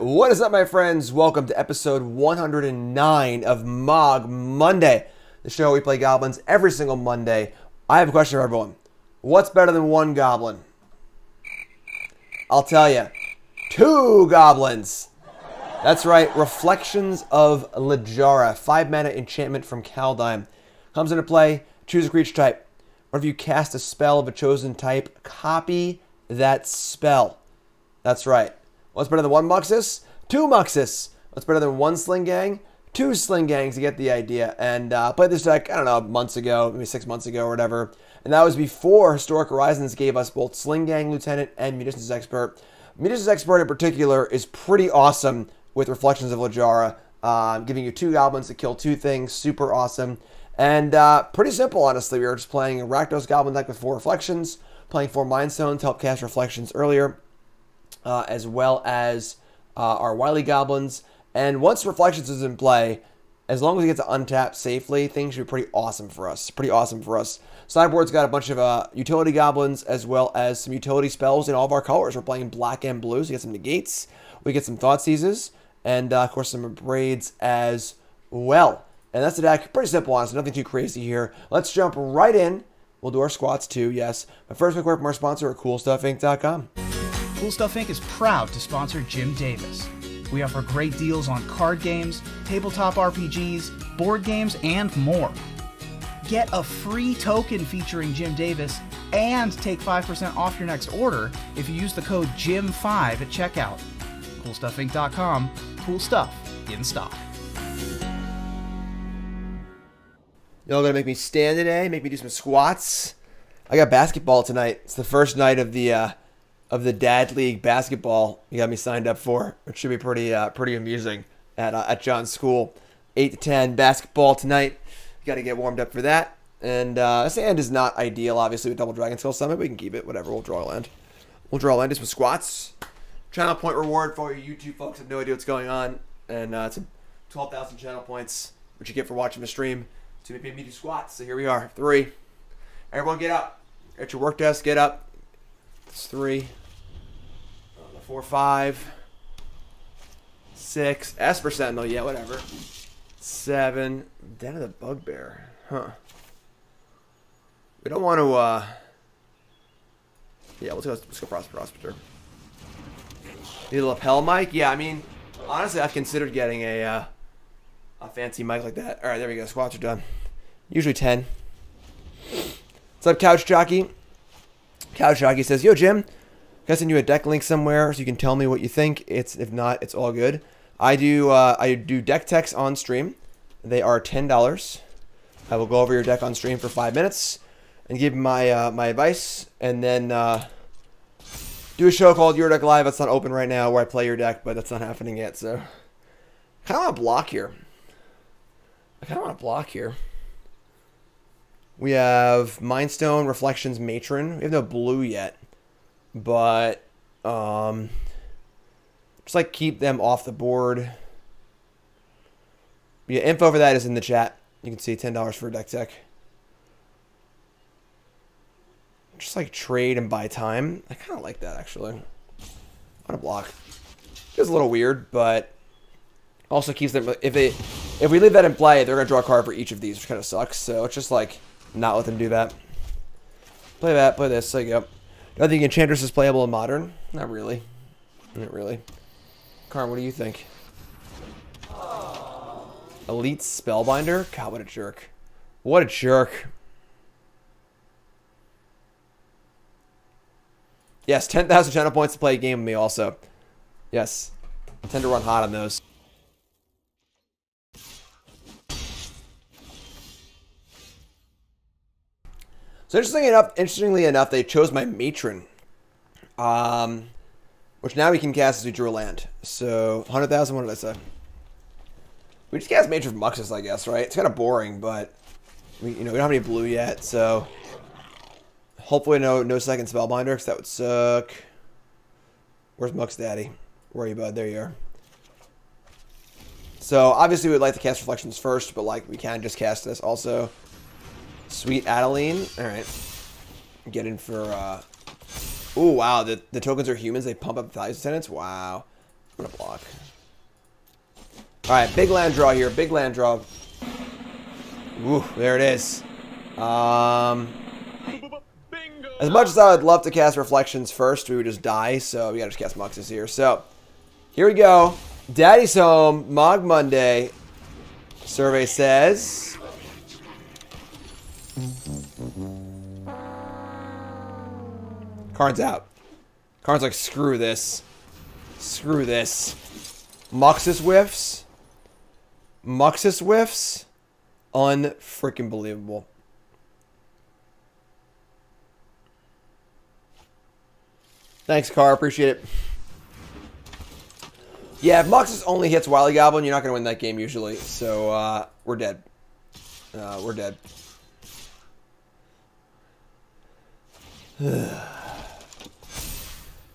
What is up, my friends? Welcome to episode 109 of Mogg Monday, the show we play goblins every single Monday. I have a question for everyone. What's better than one goblin? I'll tell you, two goblins. That's right, Reflections of Littjara, five mana enchantment from Kaldheim. Comes into play, choose a creature type. Or if you cast a spell of a chosen type, copy that spell. That's right. What's better than one Muxus? Two Muxus. What's better than one Sling Gang? Two Sling Gangs. You get the idea. And uh, played this deck, I don't know, months ago, maybe six months ago or whatever. And that was before Historic Horizons gave us both Sling Gang Lieutenant and Munitions Expert. Munitions Expert in particular is pretty awesome with Reflections of Littjara, uh, giving you two goblins to kill two things. Super awesome. And uh, pretty simple, honestly. We were just playing a Rakdos Goblin deck with four Reflections, playing four Mind Stones to help cast Reflections earlier uh, as well as uh, our Wily Goblins. And once Reflections is in play, as long as we get to untap safely, things should be pretty awesome for us. Pretty awesome for us. Sideboard's got a bunch of uh, utility goblins as well as some utility spells in all of our colors. We're playing black and blue, so we get some negates. We get some Thoughtseizes, and uh, of course some Abrades as well. And that's the deck. Pretty simple, honestly. Nothing too crazy here. Let's jump right in. We'll do our squats too, yes. But first, quick word from our sponsor at CoolStuffInc.com. Cool Stuff Inc. is proud to sponsor Jim Davis. We offer great deals on card games, tabletop RPGs, board games, and more. Get a free token featuring Jim Davis and take 5% off your next order if you use the code JIM5 at checkout. CoolStuffInc.com. Cool stuff in stock. Y'all gonna make me stand today? Make me do some squats? I got basketball tonight. It's the first night of the uh, of the Dad League basketball you got me signed up for. It should be pretty uh, pretty amusing at uh, at John's school. Eight to ten basketball tonight. Got to get warmed up for that. And uh, this hand is not ideal, obviously, with Double Dragon Skull Summit. We can keep it. Whatever. We'll draw a land. We'll draw a land. Do some squats. Channel point reward for you YouTube folks have no idea what's going on. And uh, it's 12,000 channel points, which you get for watching the stream. To make me do squats. So here we are. Three. Everyone get up. At your work desk, get up. It's three. Four, Esper Sentinel, yeah, whatever. Seven. Den of the Bugbear. Huh. We don't want to, uh... Yeah, let's go, let's go Prospector. Need a lapel mic? Yeah, I mean, honestly, I've considered getting a, uh, a fancy mic like that. Alright, there we go. Squats are done. Usually 10. What's up, Couch Jockey? Couch Jockey says, Yo, Jim, can I send you a deck link somewhere so you can tell me what you think? It's If not, it's all good. I do uh, I do deck techs on stream. They are $10. I will go over your deck on stream for five minutes and give my uh, my advice, and then uh, do a show called Your Deck Live. That's not open right now where I play your deck, but that's not happening yet. So, kind of want to block here. I kind of want to block here. We have Mindstone, Reflections, Matron. We have no blue yet, but um, just like keep them off the board. Yeah, info for that is in the chat. You can see ten dollars for a deck tech. Just like trade and buy time. I kind of like that actually. On a block. It's a little weird, but also keeps them. If they, if we leave that in play, they're gonna draw a card for each of these, which kind of sucks. So it's just like not let them do that. Play that. Play this. Go. Do I think Enchantress is playable in Modern? Not really. Not really. Karn, what do you think? Elite Spellbinder? God, what a jerk. What a jerk. Yes, 10,000 channel points to play a game with me also. Yes. I tend to run hot on those. So interestingly enough, interestingly enough, they chose my matron, um, which now we can cast as we drew a land. So 100,000. What did I say? We just cast matron Muxus, I guess, right? It's kind of boring, but we, you know, we don't have any blue yet, so hopefully no no second spellbinder, because that would suck. Where's Mux Daddy? Where are you, bud? There you are. So obviously we'd like to cast reflections first, but like we can just cast this also. Sweet Adeline. Alright. Get in for uh Oh wow, the, the tokens are humans, they pump up of tenants? Wow. I'm gonna block. Alright, big land draw here. Big land draw. Ooh, there it is. Um, as much as I would love to cast Reflections first, we would just die, so we gotta just cast Muxus here. So, here we go. Daddy's home, Mogg Monday. Survey says... Karn's out. Karn's like, screw this. Screw this. Muxus whiffs. Muxus whiffs. Unfreaking believable. Thanks, Car. Appreciate it. Yeah, if Muxus only hits Wily Goblin, you're not going to win that game usually. So, uh, we're dead. Uh, we're dead.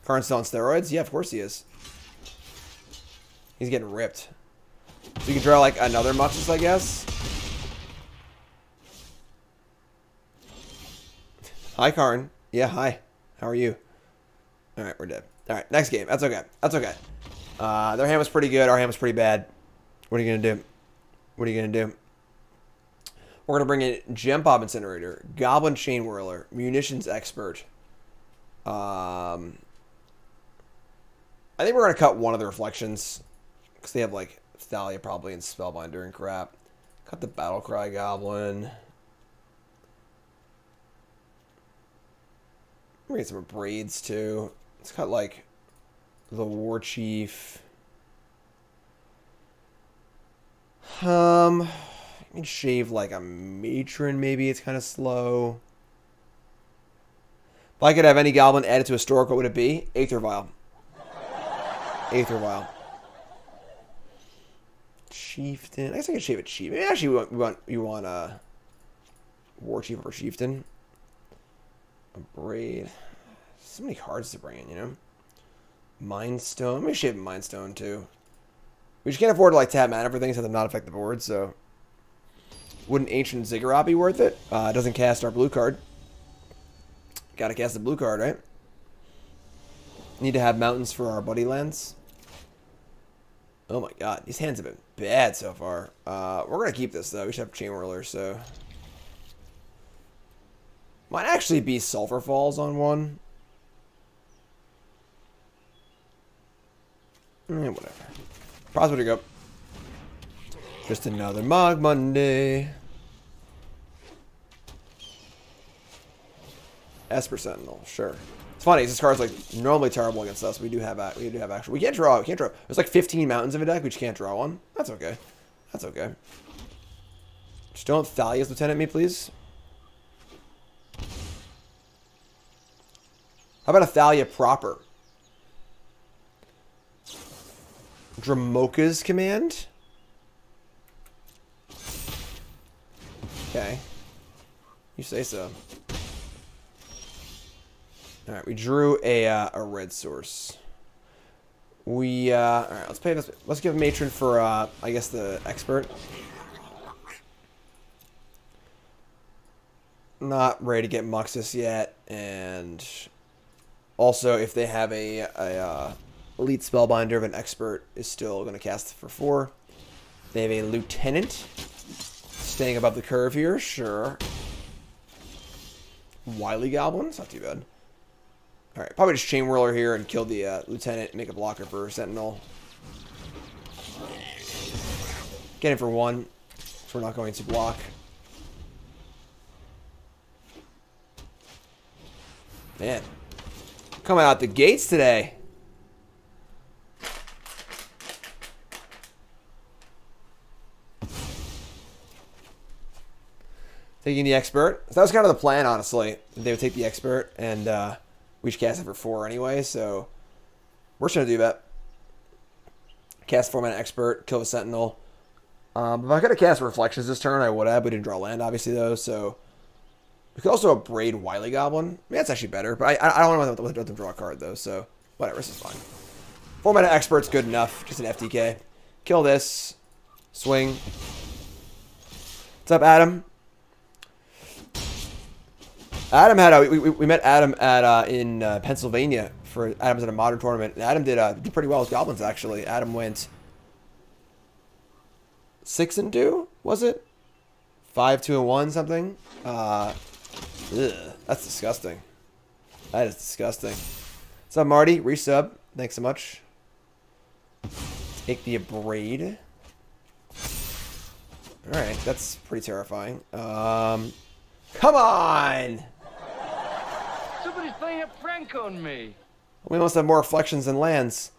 Karn's on steroids? Yeah, of course he is. He's getting ripped. So you can draw like another Muxus, I guess. Hi, Karn. Yeah, hi. How are you? All right, we're dead. All right, next game. That's okay. That's okay. Uh, their hand was pretty good. Our hand was pretty bad. What are you going to do? What are you going to do? We're going to bring in Gempalm Incinerator, Goblin Chain Whirler, Munitions Expert. Um, I think we're going to cut one of the reflections because they have like Thalia probably and Spellbinder and crap. Cut the Battle Cry Goblin. We're get some Abrades too. Let's cut like the War Chief. Um, I can shave like a matron. Maybe it's kind of slow. If I could have any goblin added to a store, what would it be? Aether Vial. Aether Vial. Chieftain. I guess I could shave a chief. Maybe actually we want we want, want a uh, war chief over chieftain. A braid. So many cards to bring in, you know. Mind Stone. Me shave Mind Stone too. We just can't afford to like tap mana for things that do not affect the board, so wouldn't Ancient Ziggurat be worth it? Uh, it doesn't cast our blue card. Gotta cast the blue card, right? Need to have mountains for our buddy lands. Oh my god, these hands have been bad so far. Uh, we're gonna keep this though. We should have Chain Whirler, so might actually be Sulfur Falls on one. Eh, whatever. Prosper to go. Just another Mogg Monday. Esper Sentinel, sure. It's funny. This card's like normally terrible against us. We do have we do have action. We can't draw. We can't draw. There's like 15 mountains in a deck. We just can't draw one. That's okay. That's okay. Just don't Thalia's Lieutenant me, please. How about a Thalia proper? Dromoka's command? Okay. You say so. Alright, we drew a, uh, a red source. We, uh, alright, let's pay this. Let's give matron for, uh, I guess the expert. Not ready to get Muxus yet, and also if they have a, a, uh, Elite Spellbinder of an Expert is still going to cast for four. They have a Lieutenant. Staying above the curve here, sure. Wily Goblins, not too bad. Alright, probably just Chain Whirler here and kill the uh, Lieutenant make a blocker for Sentinel. Get him for one, we're not going to block. Man, coming out the gates today. Taking the expert. That was kind of the plan, honestly. They would take the expert, and uh, we should cast it for four anyway, so we're just going to do that. Cast four mana expert, kill the sentinel. Um, if I could have cast reflections this turn, I would have. We didn't draw land, obviously, though, so... We could also braid Wily Goblin. I mean, that's actually better, but I, I don't want to let them draw a card, though, so whatever, this is fine. Four mana expert's good enough, just an FTK. Kill this. Swing. What's up, Adam? Adam had a, we, we met Adam at uh, in uh, Pennsylvania for Adam's at a modern tournament. Adam did uh, did pretty well with goblins actually. Adam went six and two, was it? Five, two, and one, something. Uh, ugh, that's disgusting. That is disgusting. What's up, Marty? Resub. Thanks so much. Take the braid. Alright, that's pretty terrifying. Um, come on! Playing a prank on me. We must have more reflections than lands.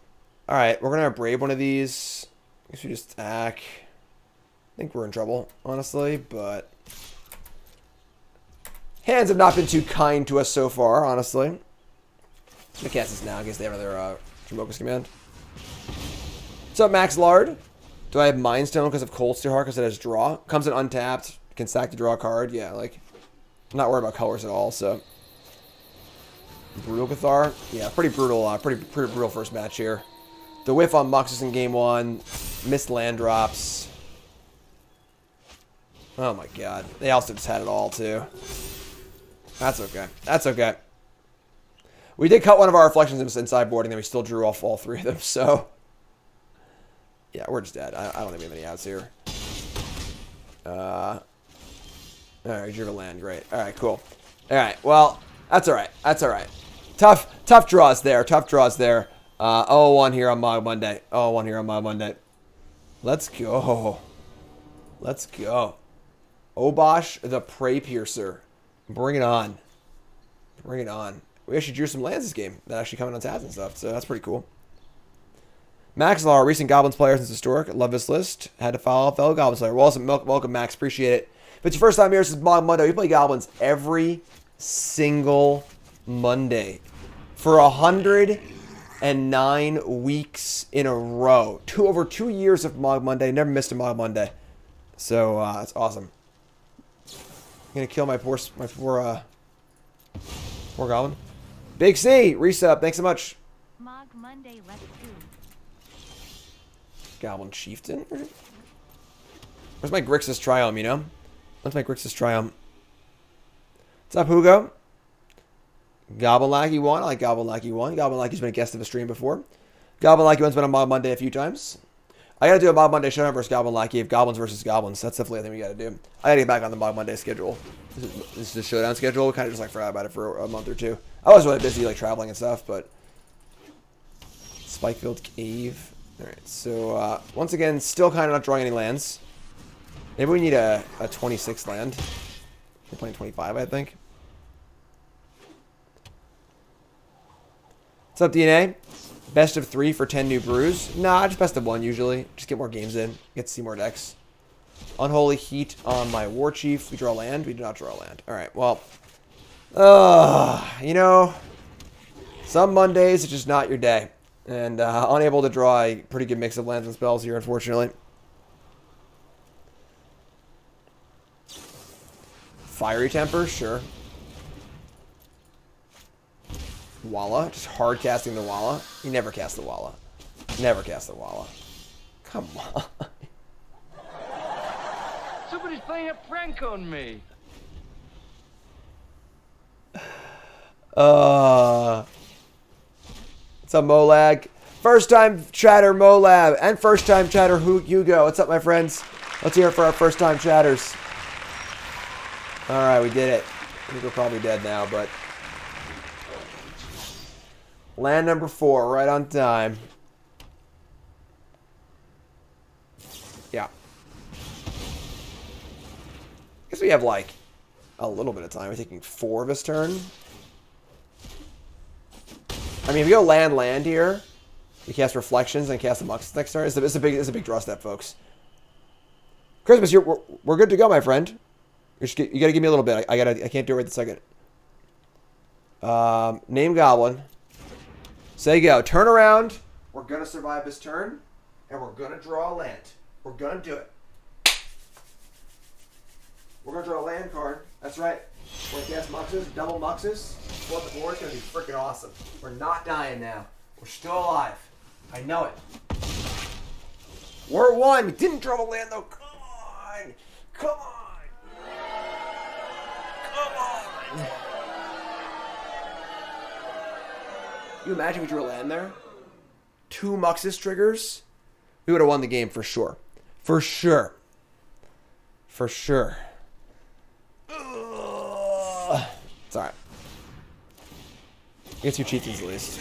Alright, we're gonna brave one of these. I guess we just attack. I think we're in trouble, honestly, but... Hands have not been too kind to us so far, honestly. I'm cast this now in case they have another uh, Dromoka's Command. What's up, Max Lard? Do I have Mind Stone because of Cold Steel Heart because it has draw? Comes in untapped. Can stack to draw a card. Yeah, like, I'm not worried about colors at all, so. Brutal Cathar? Yeah, pretty brutal, uh, pretty, pretty brutal first match here. The whiff on Muxus in game one. Missed land drops. Oh my god. They also just had it all, too. That's okay. That's okay. We did cut one of our reflections in sideboarding, then we still drew off all three of them, so... Yeah, we're just dead. I, I don't think we have any outs here. Uh, Alright, drew a land. Great. Alright, cool. Alright, well, that's alright. That's alright. Tough, tough draws there. Tough draws there. Uh, 0-1 here on Mogg Monday. 0-1 here on Mogg Monday. Let's go. Let's go. Obosh the Prey Piercer. Bring it on. Bring it on. We actually drew some lands this game that actually coming on tabs and stuff, so that's pretty cool. Max Law, recent Goblins player since Historic. Love this list. Had to follow fellow Goblins player. Welcome, welcome, Max. Appreciate it. If it's your first time here, this is Mogg Monday. We play Goblins every single Monday for a hundred and nine weeks in a row. Two over two years of Mogg Monday. Never missed a Mogg Monday. So uh, that's awesome. I'm gonna kill my poor my poor uh poor goblin. Big C, resub. Thanks so much. Mogg Monday, let's do. Goblin Chieftain? Where's my Grixis Triumph, you know? Where's my Grixis Triumph? What's up, Hugo? Goblin Lackey 1. I like Goblin Lackey 1. Goblin Lackey's been a guest of a stream before. Goblin Lackey 1's been on Mogg Monday a few times. I gotta do a Mogg Monday showdown versus Goblin Lackey of Goblins versus Goblins. That's definitely a thing we gotta do. I gotta get back on the Mogg Monday schedule. This is, this is the showdown schedule. Kind of just like forgot about it for a month or two. I was really busy like traveling and stuff, but... Spikefield Cave. Alright, so uh, once again, still kind of not drawing any lands. Maybe we need a, a 26 land. We're playing 25, I think. What's up, DNA? Best of three for 10 new brews? Nah, just best of one usually. Just get more games in. Get to see more decks. Unholy Heat on my War Chief. We draw land? We do not draw land. Alright, well. Uh, you know, some Mondays it's just not your day. And uh, unable to draw a pretty good mix of lands and spells here, unfortunately. Fiery Temper, sure. Walla, just hard casting the Walla. You never cast the Walla. Never cast the Walla. Come on. Somebody's playing a prank on me. Uh, what's up, Molag? First time chatter, Molab, and first time chatter, Hu- Hugo. What's up, my friends? Let's hear it for our first time chatters. All right, we did it. I think we're probably dead now, but land number four, right on time. Yeah. guess we have like a little bit of time. We're taking four of his turn. I mean, if we go land land here, we cast reflections and cast the Mux next turn. It's a, it's a big it's a big draw step, folks. Christmas, you're we're, we're good to go, my friend. You gotta give me a little bit. I, I gotta I can't do it right this second. Um, name Goblin. Go. Turn around. We're gonna survive this turn, and we're gonna draw a land. We're gonna do it. We're gonna draw a land card. That's right. We're gonna cast Muxus, double Muxus. Flip the board. It's gonna be freaking awesome. We're not dying now. We're still alive. I know it. We're one. We didn't draw a land though. Come on. Come on. You imagine we drew a land there? Two Muxus triggers? We would have won the game for sure. For sure. For sure. It's alright. Get two cheats at least.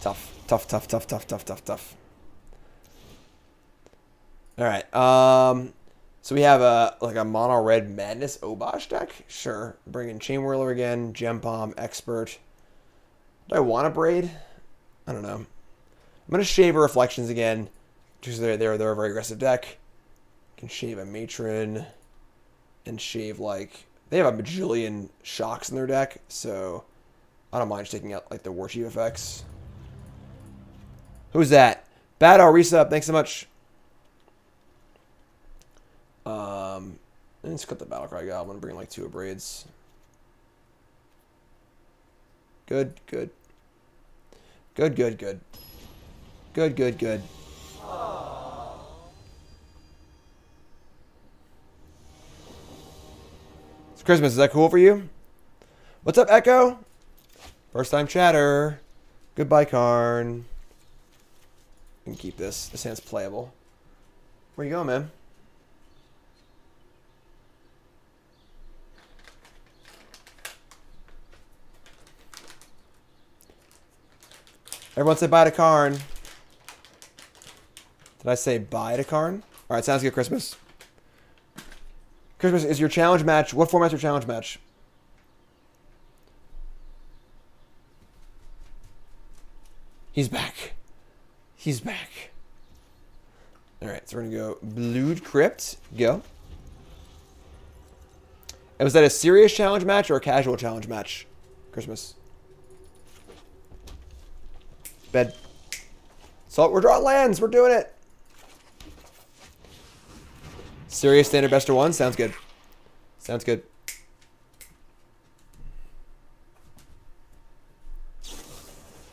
Tough. Tough, tough, tough, tough, tough, tough, tough. Alright. Um so we have a like a mono red madness Obosh deck. Sure. Bring in Chain Whirler again, Gempalm, Expert. Do I want to braid? I don't know. I'm gonna shave reflections again. Because they're they're they're a very aggressive deck. Can shave a matron and shave like they have a bajillion shocks in their deck, so I don't mind taking out like the war chief effects. Who's that? Bad resub, thanks so much. Um let's cut the battle cry goblin, bring like two of braids. Good, good. Good, good, good. Good, good, good. It's Christmas. Is that cool for you? What's up, Echo? First time chatter. Goodbye, Karn. Can keep this. This hand's playable. Where you going, man? Everyone say bye to Karn. Did I say bye to Karn? All right, sounds good. Christmas. Christmas is your challenge match. What format's your challenge match? He's back. He's back. All right, so we're gonna go Blood Crypt. Go. And was that a serious challenge match or a casual challenge match? Christmas. Bed. So we're drawing lands. We're doing it. Serious standard best of one. Sounds good. Sounds good.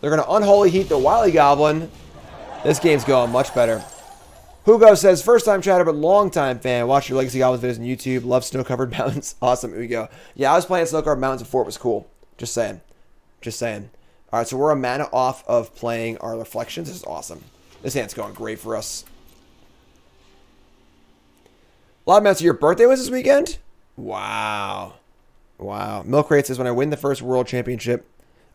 They're going to unholy heat the Wily Goblin. This game's going much better. Hugo says, first time chatter, but long time fan. Watch your Legacy Goblins videos on YouTube. Love snow covered mountains. Awesome. We go. Yeah, I was playing snow covered mountains before it was cool. Just saying. Just saying. All right, so we're a mana off of playing our reflections. This is awesome. This hand's going great for us. Of amounts your birthday was this weekend? Wow. Wow. Milk Crate says, when I win the first world championship,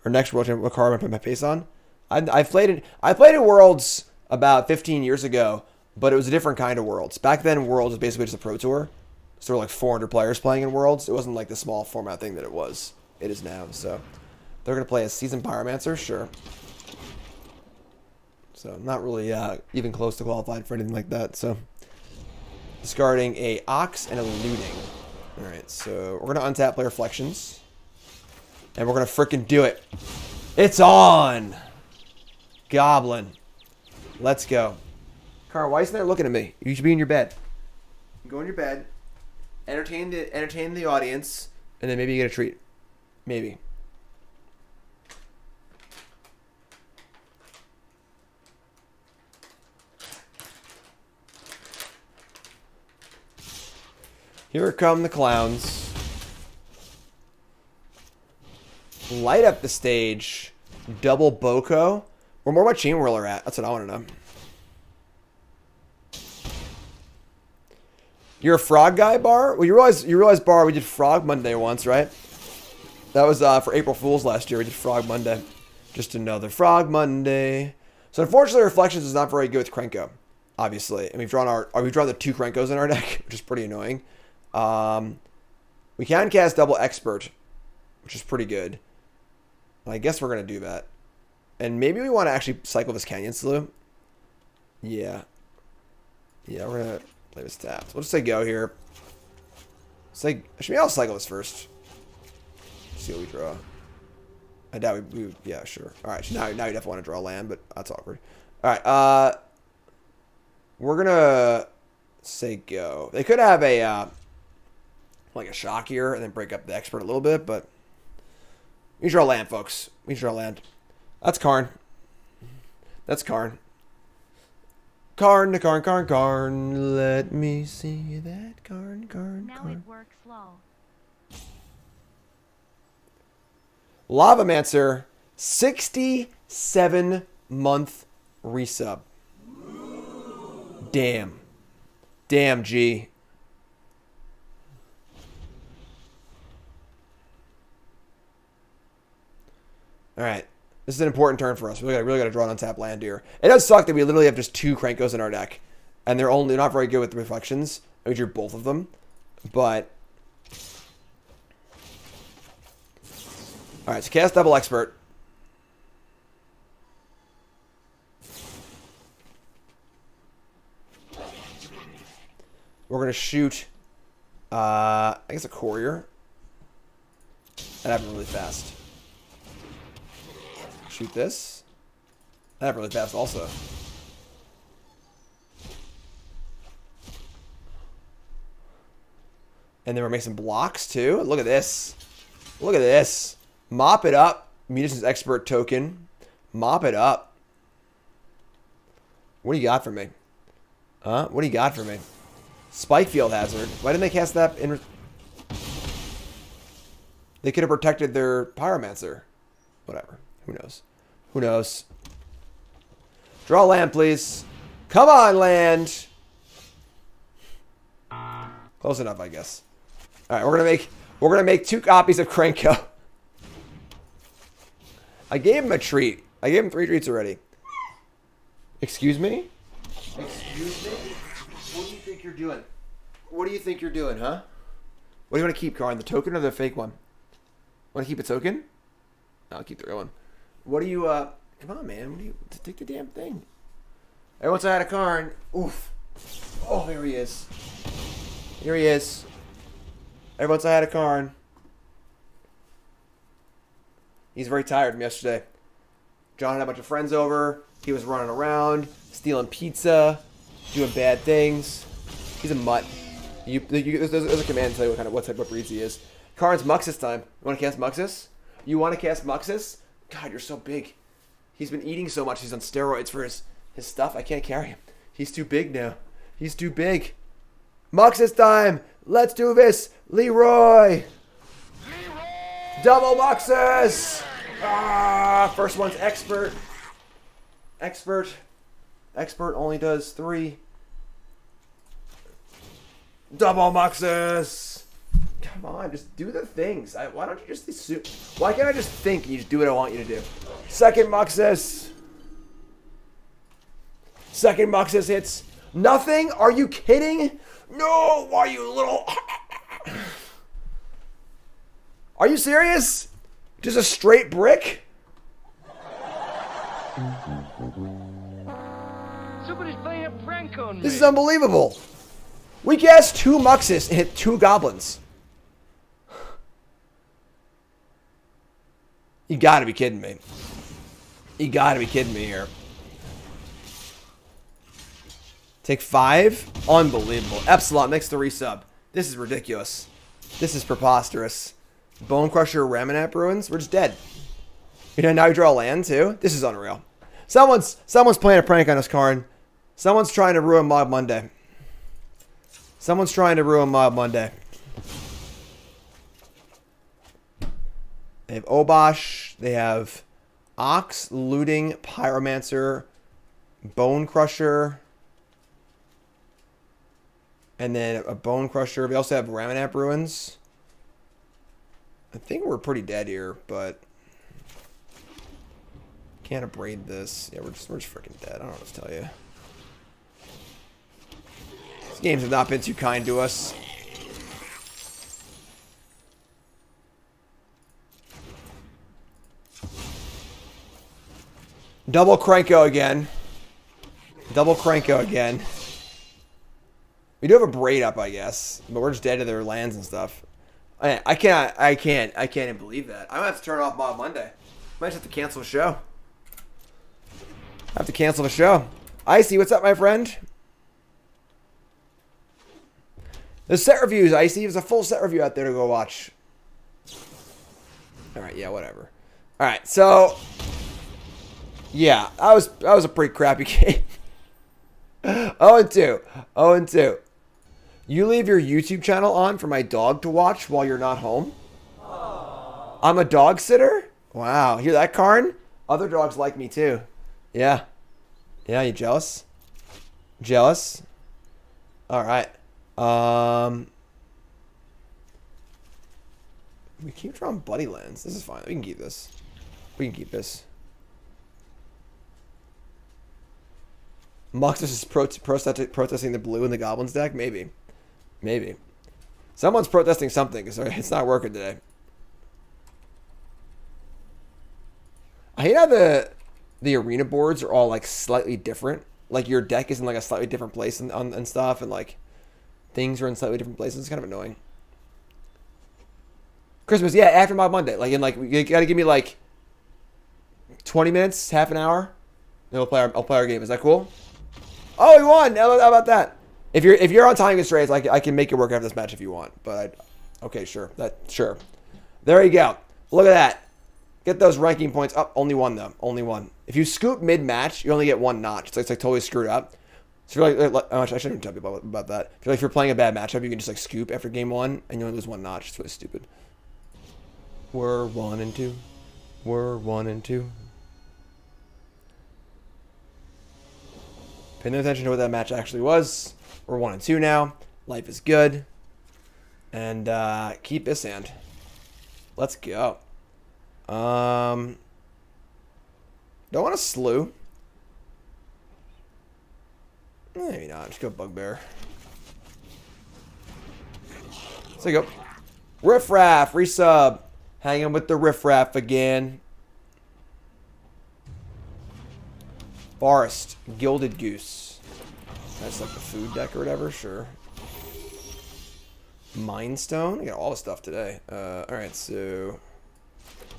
or next world championship, what card am I put my face on? I, I played it. I played in Worlds about 15 years ago, but it was a different kind of Worlds. Back then, Worlds was basically just a Pro Tour. So there were like 400 players playing in Worlds. It wasn't like the small format thing that it was. It is now. So they're going to play a Season Pyromancer, sure. So not really uh, even close to qualified for anything like that. So discarding a Ox and a Looting. All right, so we're going to untap play Reflections. And we're going to freaking do it. It's on! Goblin. Let's go. Carl, why isn't there looking at me? You should be in your bed. Go in your bed. Entertain the entertain the audience, and then maybe you get a treat. Maybe. Here come the clowns. Light up the stage. Double Boko. Where more my Chain Whirler at? That's what I want to know. You're a frog guy, Bar? Well, you realize, you realize, Bar, we did Frog Monday once, right? That was uh, for April Fool's last year. We did Frog Monday. Just another Frog Monday. So unfortunately, Reflections is not very good with Krenko, obviously. And we've drawn our, we've drawn the two Krenkos in our deck, which is pretty annoying. Um, we can cast Double Expert, which is pretty good. I guess we're going to do that. And maybe we want to actually cycle this Canyon Slough. Yeah. Yeah, we're going to play this tapped. We'll just say go here. Say, actually, I'll cycle this first. See what we draw. I doubt we, we yeah, sure. All right, now, now you definitely want to draw land, but that's awkward. All right, uh, we're going to say go. They could have a, uh, like a shock here and then break up the expert a little bit, but we draw land, folks. We draw land. That's Karn. That's Karn. Karn to Karn, Karn, Karn. Let me see that Karn, Karn, Now Karn. it works slow. Lavamancer 67 month resub. Damn. Damn, G. All right. This is an important turn for us. We really, really got to draw an untapped land here. It does suck that we literally have just two Krenkos in our deck, and they're only not very good with the reflections. We drew both of them, but all right. So cast double expert. We're gonna shoot. Uh, I guess a courier. That happened really fast. Shoot this. That really fast also. And then we're making some blocks too. Look at this. Look at this. Mop it up. Munitions expert token. Mop it up. What do you got for me? Huh? What do you got for me? Spike field hazard. Why didn't they cast that in? They could have protected their pyromancer. Whatever. Who knows? Who knows? Draw land, please. Come on, land. Close enough, I guess. All right, we're gonna make we're gonna make two copies of Krenko. I gave him a treat. I gave him three treats already. Excuse me? Excuse me? What do you think you're doing? What do you think you're doing, huh? What do you want to keep, Karn? The token or the fake one? Want to keep a token? No, I'll keep the real one. What do you, uh, come on, man. What do you, take the damn thing. Every once I had a oof. Oh, here he is. Here he is. Every once I had a Karn. He's very tired from yesterday. John had a bunch of friends over. He was running around, stealing pizza, doing bad things. He's a mutt. You, you there's, there's a command to tell you what kind of what type of breeds he is. Karn's Muxus time. You want to cast Muxus? You want to cast Muxus? God, you're so big. He's been eating so much. He's on steroids for his his stuff. I can't carry him. He's too big now. He's too big. Muxus time. Let's do this, Leroy. Leroy! Double Muxus. Ah, first one's expert. Expert. Expert only does three. Double Muxus. Come on, just do the things. I, why don't you just assume? Why can't I just think and you just do what I want you to do? Second Muxus. Second Muxus hits nothing. Are you kidding? No, why you little? Are you serious? Just a straight brick? Somebody's playing a prank on me. This is unbelievable. We cast two Muxus and hit two goblins. You gotta be kidding me. You gotta be kidding me here. Take five? Unbelievable. Epsilon makes the resub. This is ridiculous. This is preposterous. Bone Crusher Ramunap Ruins? We're just dead. You know, now you draw land too? This is unreal. Someone's someone's playing a prank on us, Karn. Someone's trying to ruin Mogg Monday. Someone's trying to ruin Mogg Monday. They have Obosh. They have Ox, Looting, Pyromancer, Bone Crusher, and then a Bone Crusher. We also have Ramunap Ruins. I think we're pretty dead here, but can't abrade this. Yeah, we're just we're just freaking dead. I don't know what to tell you. These games have not been too kind to us. Double Krenko again. Double Krenko again. We do have Abrade up, I guess, but we're just dead to their lands and stuff. I, I can't, I can't, I can't even believe that. I might have to turn off Mogg Monday. Might have to cancel the show. I have to cancel the show. Icy, what's up, my friend? The set reviews, Icy. There's a full set review out there to go watch. All right, yeah, whatever. All right, so yeah, that was that was a pretty crappy game. oh and two, oh and two. You leave your YouTube channel on for my dog to watch while you're not home. I'm a dog sitter. Wow. Hear that, Karn? Other dogs like me too. Yeah. Yeah, you jealous? Jealous? All right. Um, we keep drawing buddy lands. This is fine. We can keep this. We can keep this. Muxus is pro- protesting, the blue in the goblins deck. Maybe, maybe. Someone's protesting something because it's not working today. I hate how the the arena boards are all like slightly different. Like your deck is in like a slightly different place and, and, and stuff, and like things are in slightly different places. It's kind of annoying. Christmas, yeah, after my Monday. Like in like you gotta give me like twenty minutes, half an hour. Then we'll play our I'll play our game. Is that cool? Oh, we won. How about that? If you're if you're on time constraints, I, I can make it work after this match if you want. But I, okay, sure. That sure. There you go. Look at that. Get those ranking points up. Only one though. Only one. If you scoop mid match, you only get one notch. It's like, it's like totally screwed up. So if you're like, oh, I shouldn't tell people about, about that. If, you're like, if you're playing a bad matchup, you can just like scoop after game one, and you only lose one notch. It's really stupid. We're one and two. We're one and two. Pay no attention to what that match actually was. We're one and two now. Life is good. And uh, keep this hand. Let's go. Um, don't want a slew. Maybe not. Just go bugbear. So you go. Riff Raff, resub. Hanging with the Riff Raff again. Forest, Gilded Goose. That's like the food deck or whatever, sure. Mindstone. I got all the stuff today. Uh, alright, so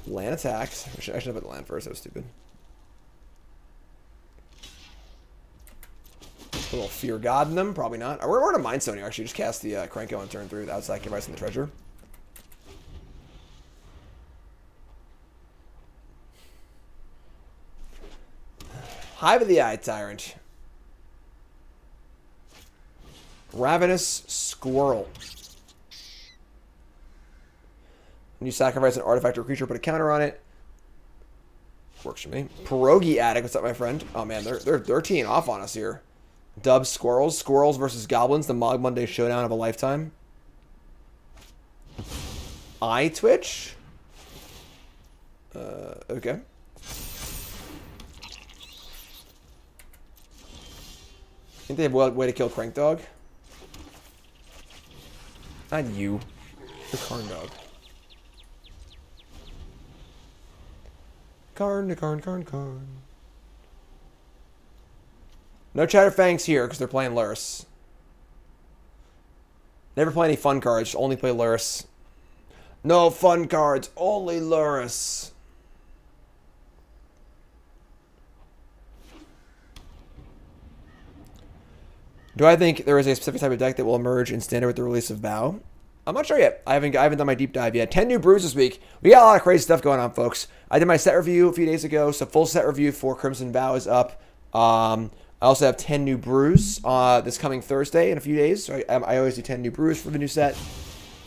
land attacks. I should, have put the land first, that was stupid. A little Fear God in them, probably not. We're, we're in a Mindstone here, actually. Just cast the uh, Krenko and turn through without sacrificing the treasure. Hive of the Eye Tyrant. Ravenous Squirrel. When you sacrifice an artifact or creature, put a counter on it. Works for me. Pierogi Attic, what's up, my friend? Oh man, they're they're they're teeing off on us here. Dub Squirrels, Squirrels versus Goblins, the Mogg Monday showdown of a lifetime. Eye Twitch. Uh, okay. Think they have a way to kill Crank Dog? Not you. The Karn Dog. Karn, Karn, Karn, Karn. No Chatterfangs here because they're playing Lurrus. Never play any fun cards, only play Lurrus. No fun cards, only Lurrus. Do I think there is a specific type of deck that will emerge in standard with the release of Bow? I'm not sure yet. I haven't I haven't done my deep dive yet. 10 new brews this week. We got a lot of crazy stuff going on, folks. I did my set review a few days ago, so full set review for Crimson Vow is up. Um, I also have 10 new brews uh, this coming Thursday in a few days. So I, I always do 10 new brews for the new set.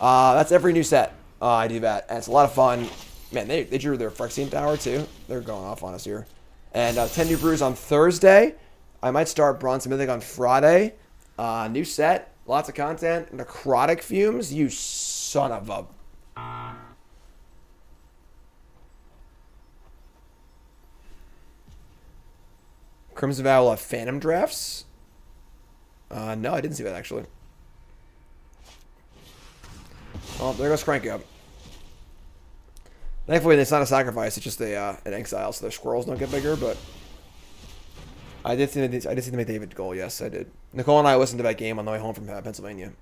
Uh, that's every new set. Uh, I do that. And it's a lot of fun. Man, they, they drew their Phyrexian Tower too. They're going off on us here. And uh, 10 new brews on Thursday. I might start Bronze Mythic on Friday. Uh, new set, lots of content. Necrotic Fumes, you son of a. Crimson Vow will have Phantom Drafts. Uh, no, I didn't see that actually. Oh, there goes Crank up. Thankfully, it's not a sacrifice; it's just a uh, an exile, so their squirrels don't get bigger. But I did see the, I did see the McDavid goal. Yes, I did. Nicole and I listened to that game on the way home from uh, Pennsylvania,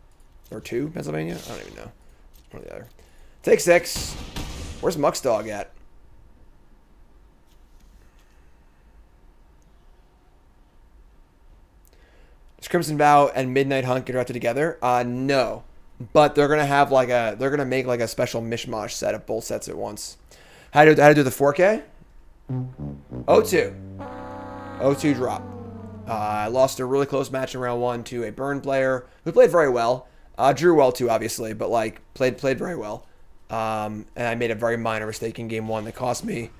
or two Pennsylvania. I don't even know. One or the other. Take six. Where's Muck's dog at? Does Crimson Vow and Midnight Hunt get drafted together? Uh, no. But they're gonna have like a they're gonna make like a special mishmash set of both sets at once. How to how to do the 4K? O2. O2 drop. Uh, I lost a really close match in round one to a burn player who played very well. Uh, drew well too, obviously, but like played played very well. Um, and I made a very minor mistake in game one that cost me.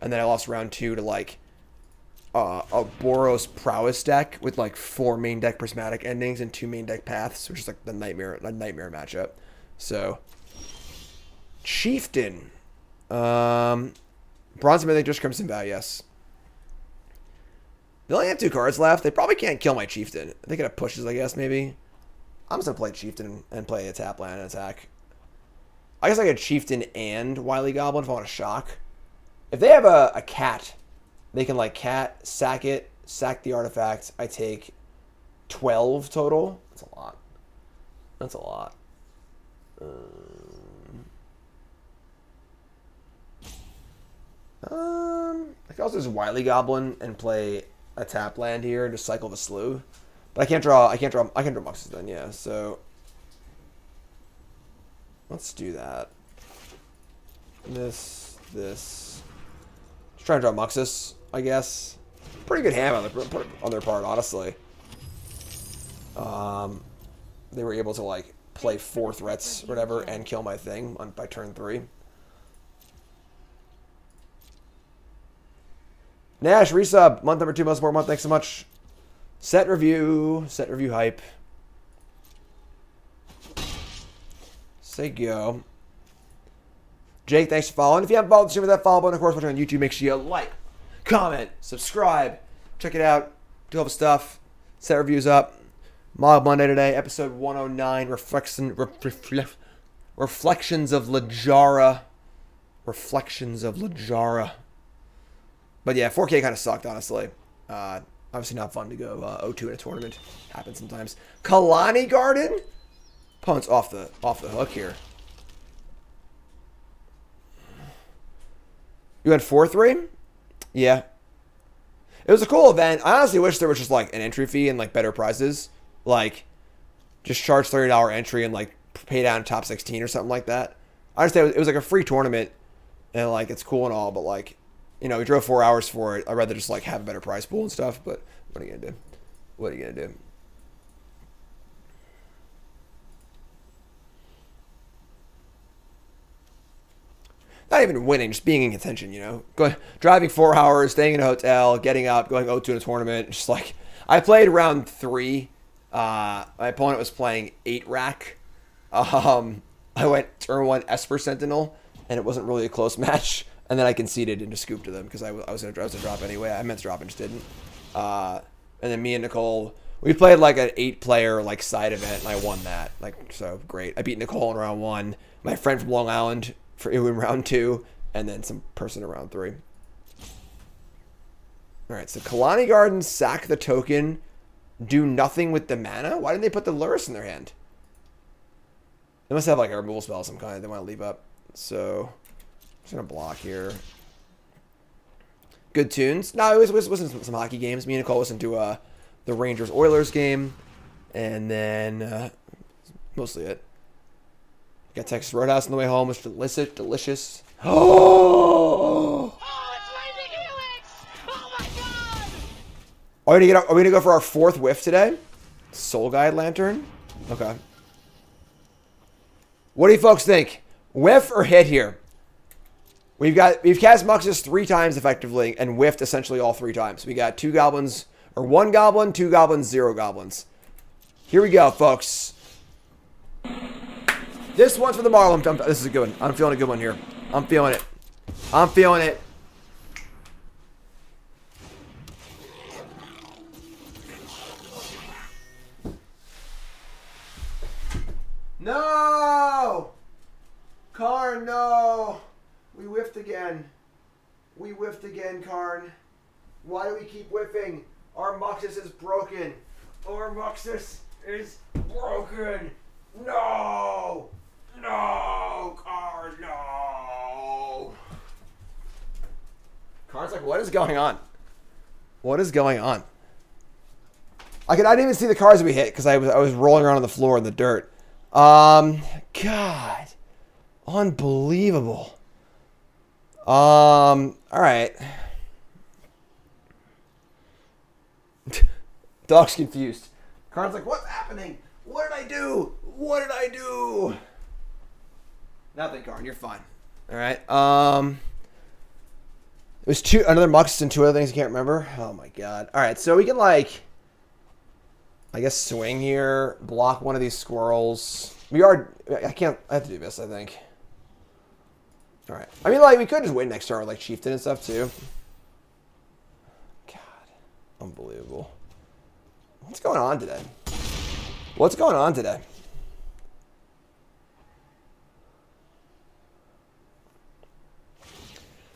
And then I lost round two to like uh, a Boros prowess deck with like four main deck prismatic endings and two main deck paths, which is like the nightmare the nightmare matchup. So Chieftain. Um Bronze Mythic just Crimson Vow, yes. They only have two cards left. They probably can't kill my Chieftain. They could have pushes, I guess, maybe. I'm just gonna play Chieftain and play a tap land and attack. I guess I could Chieftain and Wily Goblin if I want to shock. If they have a, a cat, they can like cat, sack it, sack the artifact. I take 12 total. That's a lot. That's a lot. Um, um, I could also just Wily Goblin and play a tap land here and just cycle the slew. But I can't draw. I can't draw. I can draw Muxus then. Yeah. So let's do that. This. This. Just trying to draw Muxus. I guess. Pretty good hand on their on their part, honestly. Um, they were able to like play four threats, or whatever, and kill my thing on by turn three. Nash, resub. Month number two, most more month. Thanks so much. Set review. Set review hype. Say go. Jake, thanks for following. If you haven't followed the stream with that follow button, of course, watching on YouTube, make sure you like, comment, subscribe. Check it out. Do all the stuff. Set reviews up. Mogg Monday today, episode 109, Reflection, reflect, Reflections of Littjara. Reflections of Littjara. But yeah, 4K kind of sucked, honestly. Uh, obviously not fun to go uh, 0-2 in a tournament. Happens sometimes. Khalni Garden? Punts off the off the hook here. You had 4-3? Yeah. It was a cool event. I honestly wish there was just like an entry fee and like better prizes. Like just charge $30 entry and like pay down top 16 or something like that. I understand it was like a free tournament and like it's cool and all, but like you know, we drove four hours for it. I'd rather just like have a better price pool and stuff. But what are you gonna do? What are you gonna do? Not even winning, just being in contention. You know, going driving four hours, staying in a hotel, getting up, going 0-2 in a tournament. Just like I played round three. Uh, my opponent was playing eight rack. Um, I went turn one Esper Sentinel, and it wasn't really a close match and then I conceded and just scooped to them because I, I, was was to drop anyway. I meant to drop and just didn't. Uh, and then me and Nicole, we played like an eight-player like side event, and I won that. Like so great. I beat Nicole in round one. My friend from Long Island for in round two, and then some person in round three. All right, so Khalni Gardens sack the token, do nothing with the mana. Why didn't they put the Lurrus in their hand? They must have like a removal spell of some kind they want to leave up. So just gonna block here. Good tunes. No, it was, was wasn't some, some, hockey games. Me and Nicole listened to uh, the Rangers Oilers game, and then uh, mostly it. Got Texas Roadhouse on the way home. It's delicious, delicious. Oh! Oh, it's Helix! Oh my god! Are we gonna get? Are we gonna go for our fourth whiff today? Soul Guide Lantern. Okay. What do you folks think? Whiff or hit here? We've got we've cast Muxus three times effectively and whiffed essentially all three times. We got two goblins or one goblin, two goblins, zero goblins. Here we go, folks. This one's for the Marlin. This is a good one. I'm feeling a good one here. I'm feeling it. I'm feeling it. No! Karn, no! We whiffed again. We whiffed again, Karn. Why do we keep whiffing? Our Muxus is broken. Our Muxus is broken. No! No, Karn, no! Karn's like, what is going on? What is going on? I could I didn't even see the cars we hit because I was I was rolling around on the floor in the dirt. Um, God, unbelievable. Um, all right. Dog's confused. Karn's like, what's happening? What did I do? What did I do? Nothing, Karn. You're fine. All right. Um, it was two another Mux and two other things I can't remember. Oh my god. All right, so we can like, I guess swing here, block one of these squirrels. We are. I can't. I have to do this. I think. All right. I mean, like we could just win next turn, like chieftain and stuff too. God, unbelievable. What's going on today? What's going on today?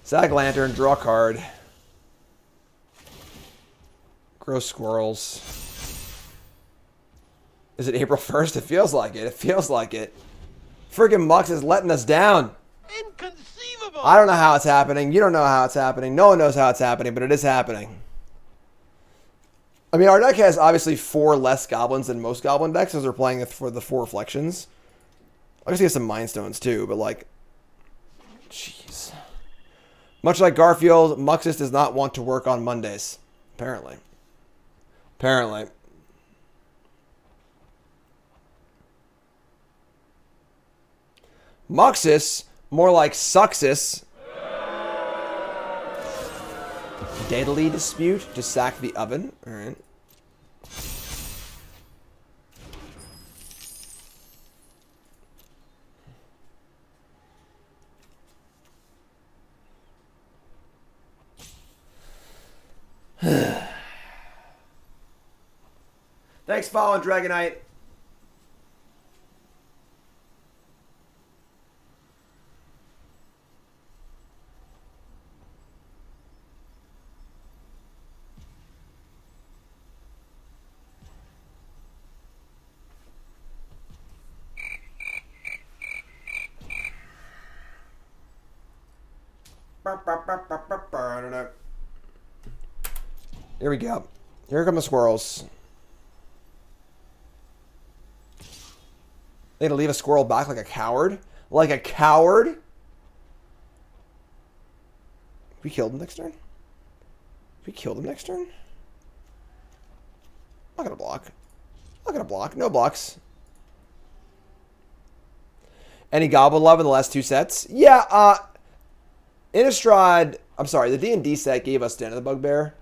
Sack Lantern, draw card. Grow squirrels. Is it April 1st? It feels like it. It feels like it. Freaking Mux is letting us down. Inconceivable! I don't know how it's happening. You don't know how it's happening. No one knows how it's happening, but it is happening. I mean, our deck has obviously four less goblins than most goblin decks as we're playing for the four reflections. I guess he has some mind stones too, but like, jeez. Much like Garfield, Muxus does not want to work on Mondays. Apparently. Apparently. Muxus, more like Suxus. Deadly Dispute to sack the oven. Alright. Thanks, Fallen Dragonite. Here we go. Here come the squirrels. They gonna leave a squirrel back like a coward? Like a coward? We killed him next turn? We killed him next turn? I'm not gonna block. I'm not gonna block. No blocks. Any Goblin Love in the last two sets? Yeah, uh... Innistrad... I'm sorry, the D&D set gave us Den of the Bugbear.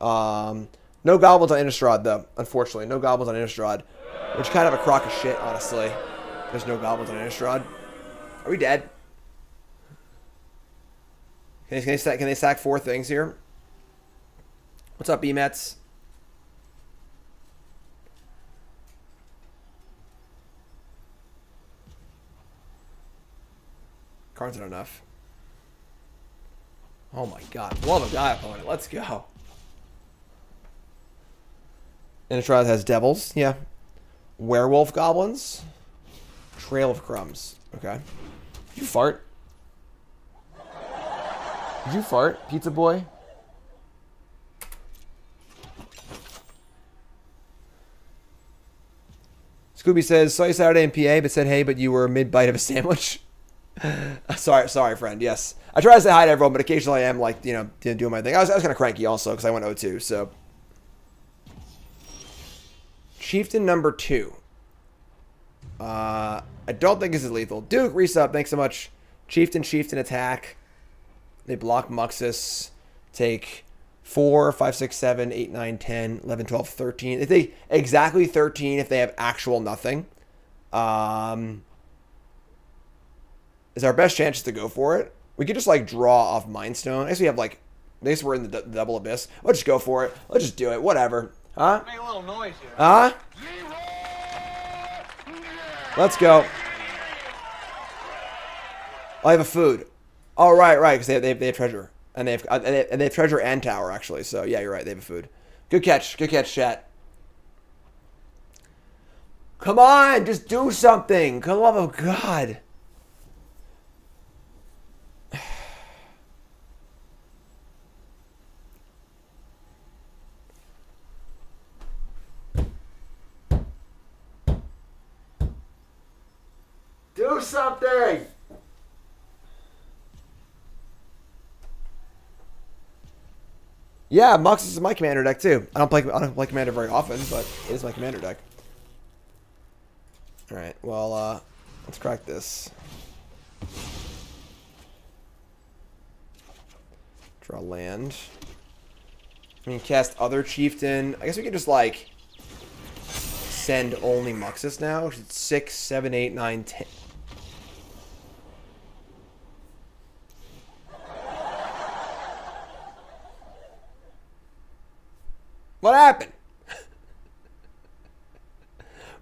Um, no Goblins on Innistrad, though, unfortunately. No Goblins on Innistrad. Which kind of a crock of shit, honestly. There's no Goblins on Innistrad. Are we dead? Can they, can they, stack, can they stack four things here? What's up, B-Mets? Cards aren't enough. Oh my god. Love of God opponent. Let's go. Innistrad has devils. Yeah. Werewolf goblins. Trail of crumbs. Okay. You fart? Did you fart, pizza boy? Scooby says, saw you Saturday in PA, but said hey, but you were mid bite of a sandwich. sorry, sorry, friend. Yes, I try to say hi to everyone, but occasionally I am like, you know, doing my thing. I was, I was kind of cranky also because I went 0-2. So, Chieftain number two. Uh, I don't think this is lethal. Duke, resub. Thanks so much. Chieftain, Chieftain attack. They block Muxus. Take 4, 5, 6, 7, 8, 9, 10, 11, 12, 13. If they exactly 13 if they have actual nothing. Um, is our best chance to go for it. We could just like draw off Mind Stone. I guess we have like, I guess we're in the, double abyss. Let's just go for it. Let's just do it. Whatever. Huh? Make a little noise here. Huh? Let's go. I have a food. Oh, right, right, because they have, they, have, they have treasure. And they, have, uh, and, they and they have treasure and tower, actually. So, yeah, you're right. They have a food. Good catch. Good catch, chat. Come on, just do something. The love of God. Do something. Yeah, Mux is my commander deck too. I don't play I don't play commander very often, but it is my commander deck. All right. Well, uh, Let's crack this. Draw land. I mean, cast other chieftain. I guess we can just like send only Muxus now. It's six, seven, eight, nine, ten. What happened?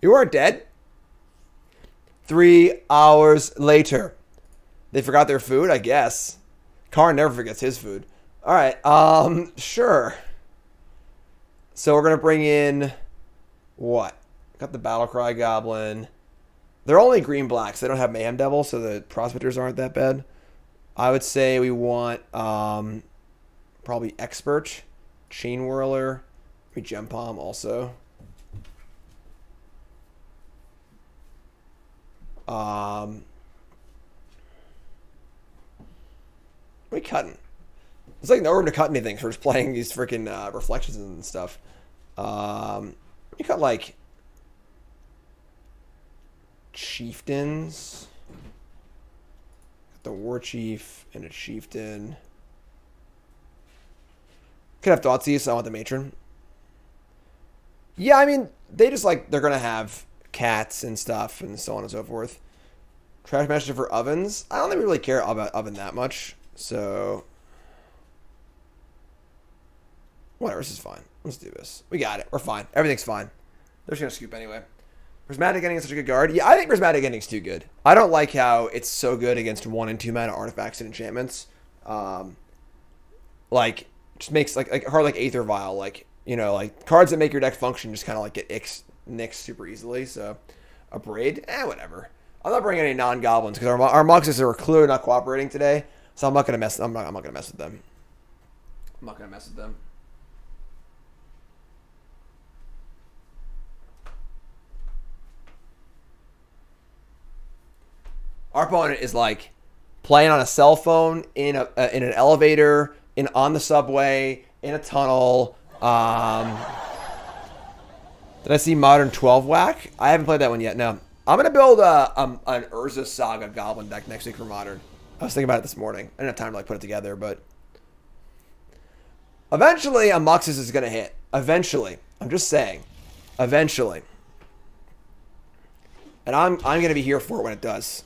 you weren't dead. Three hours later. They forgot their food, I guess. Karn never forgets his food. All right, um, sure. So we're gonna bring in what? Got the battle cry goblin. They're only green blacks. They don't have mayhem devil, so the prospectors aren't that bad. I would say we want um, probably expert, chain whirler, maybe Gempalm also. Um, we cutting? It's like no room to cut anything. So we're just playing these freaking uh, reflections and stuff. Um, we cut like chieftains. Got the war chief and a chieftain. Could have Thoughtseize, so I want the matron. Yeah, I mean, they just like they're gonna have cats and stuff and so on and so forth. Trash master for ovens. I don't think we really care about oven that much, so whatever. This is fine. Let's do this. We got it. We're fine. Everything's fine. They're just gonna scoop anyway. Prismatic Ending is such a good guard. Yeah, I think Prismatic Ending's too good. I don't like how it's so good against one and two mana artifacts and enchantments. Um, like just makes like like hard like Aether Vial, like you know, like cards that make your deck function just kind of like get ix nixed super easily. So Abrade, eh, whatever. I'm not bringing any non-goblins because our our Muxus are clearly not cooperating today. So I'm not gonna mess. I'm not. I'm not gonna mess with them. I'm not gonna mess with them. Our opponent is like playing on a cell phone in a uh, in an elevator, in on the subway, in a tunnel. Um, did I see Modern 12 Whack? I haven't played that one yet. No. I'm gonna build a, um, an Urza Saga Goblin deck next week for Modern. I was thinking about it this morning. I didn't have time to like put it together, but eventually a Muxus is gonna hit. Eventually, I'm just saying. Eventually, and I'm I'm gonna be here for it when it does.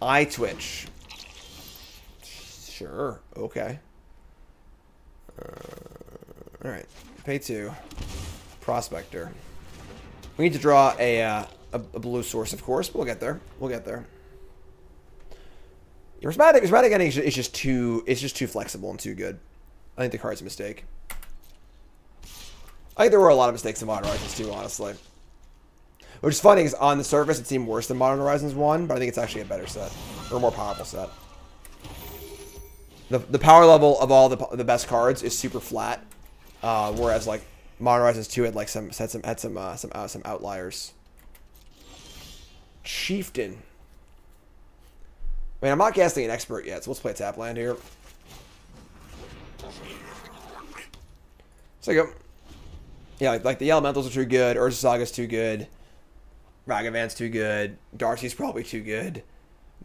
I twitch. Sure. Okay. Uh, all right. Pay two. Prospector. We need to draw a, uh, a, a blue source, of course, but we'll get there. We'll get there. Prismatic, prismatic ending is just too. It's just too flexible and too good. I think the card's a mistake. I think there were a lot of mistakes in Modern Horizons too, honestly. Which is funny because on the surface it seemed worse than Modern Horizons 1, but I think it's actually a better set. Or a more powerful set. The, the power level of all the, the best cards is super flat. Uh, whereas like Modern Horizons 2 had like some had some had some uh, some uh, some outliers. Chieftain. I mean, I'm not casting an expert yet, so let's play a tap land here. So go. Yeah, like, like the elementals are too good. Urza Saga's too good. Ragavan's too good. Darcy's probably too good.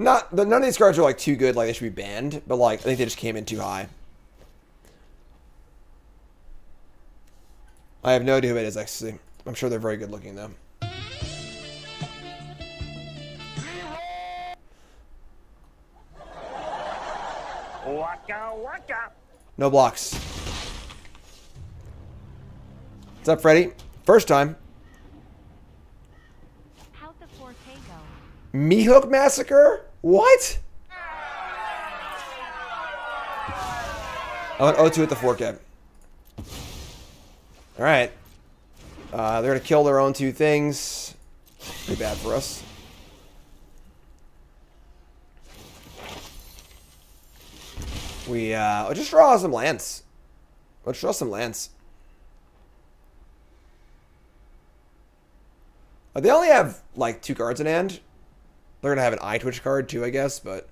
Not the, none of these cards are like too good, like they should be banned. But like I think they just came in too high. I have no idea who it is actually. I'm sure they're very good looking though. Waka waka. No blocks. What's up, Freddy? First time. How'd the 4K go? Meathook Massacre? What? I went O2 at the 4K. Alright. Uh, they're going to kill their own two things. Pretty bad for us. We, uh, just draw some lands. Let's draw some lands. Uh, They only have, like, two cards in hand. They're gonna have an eye twitch card too, I guess, but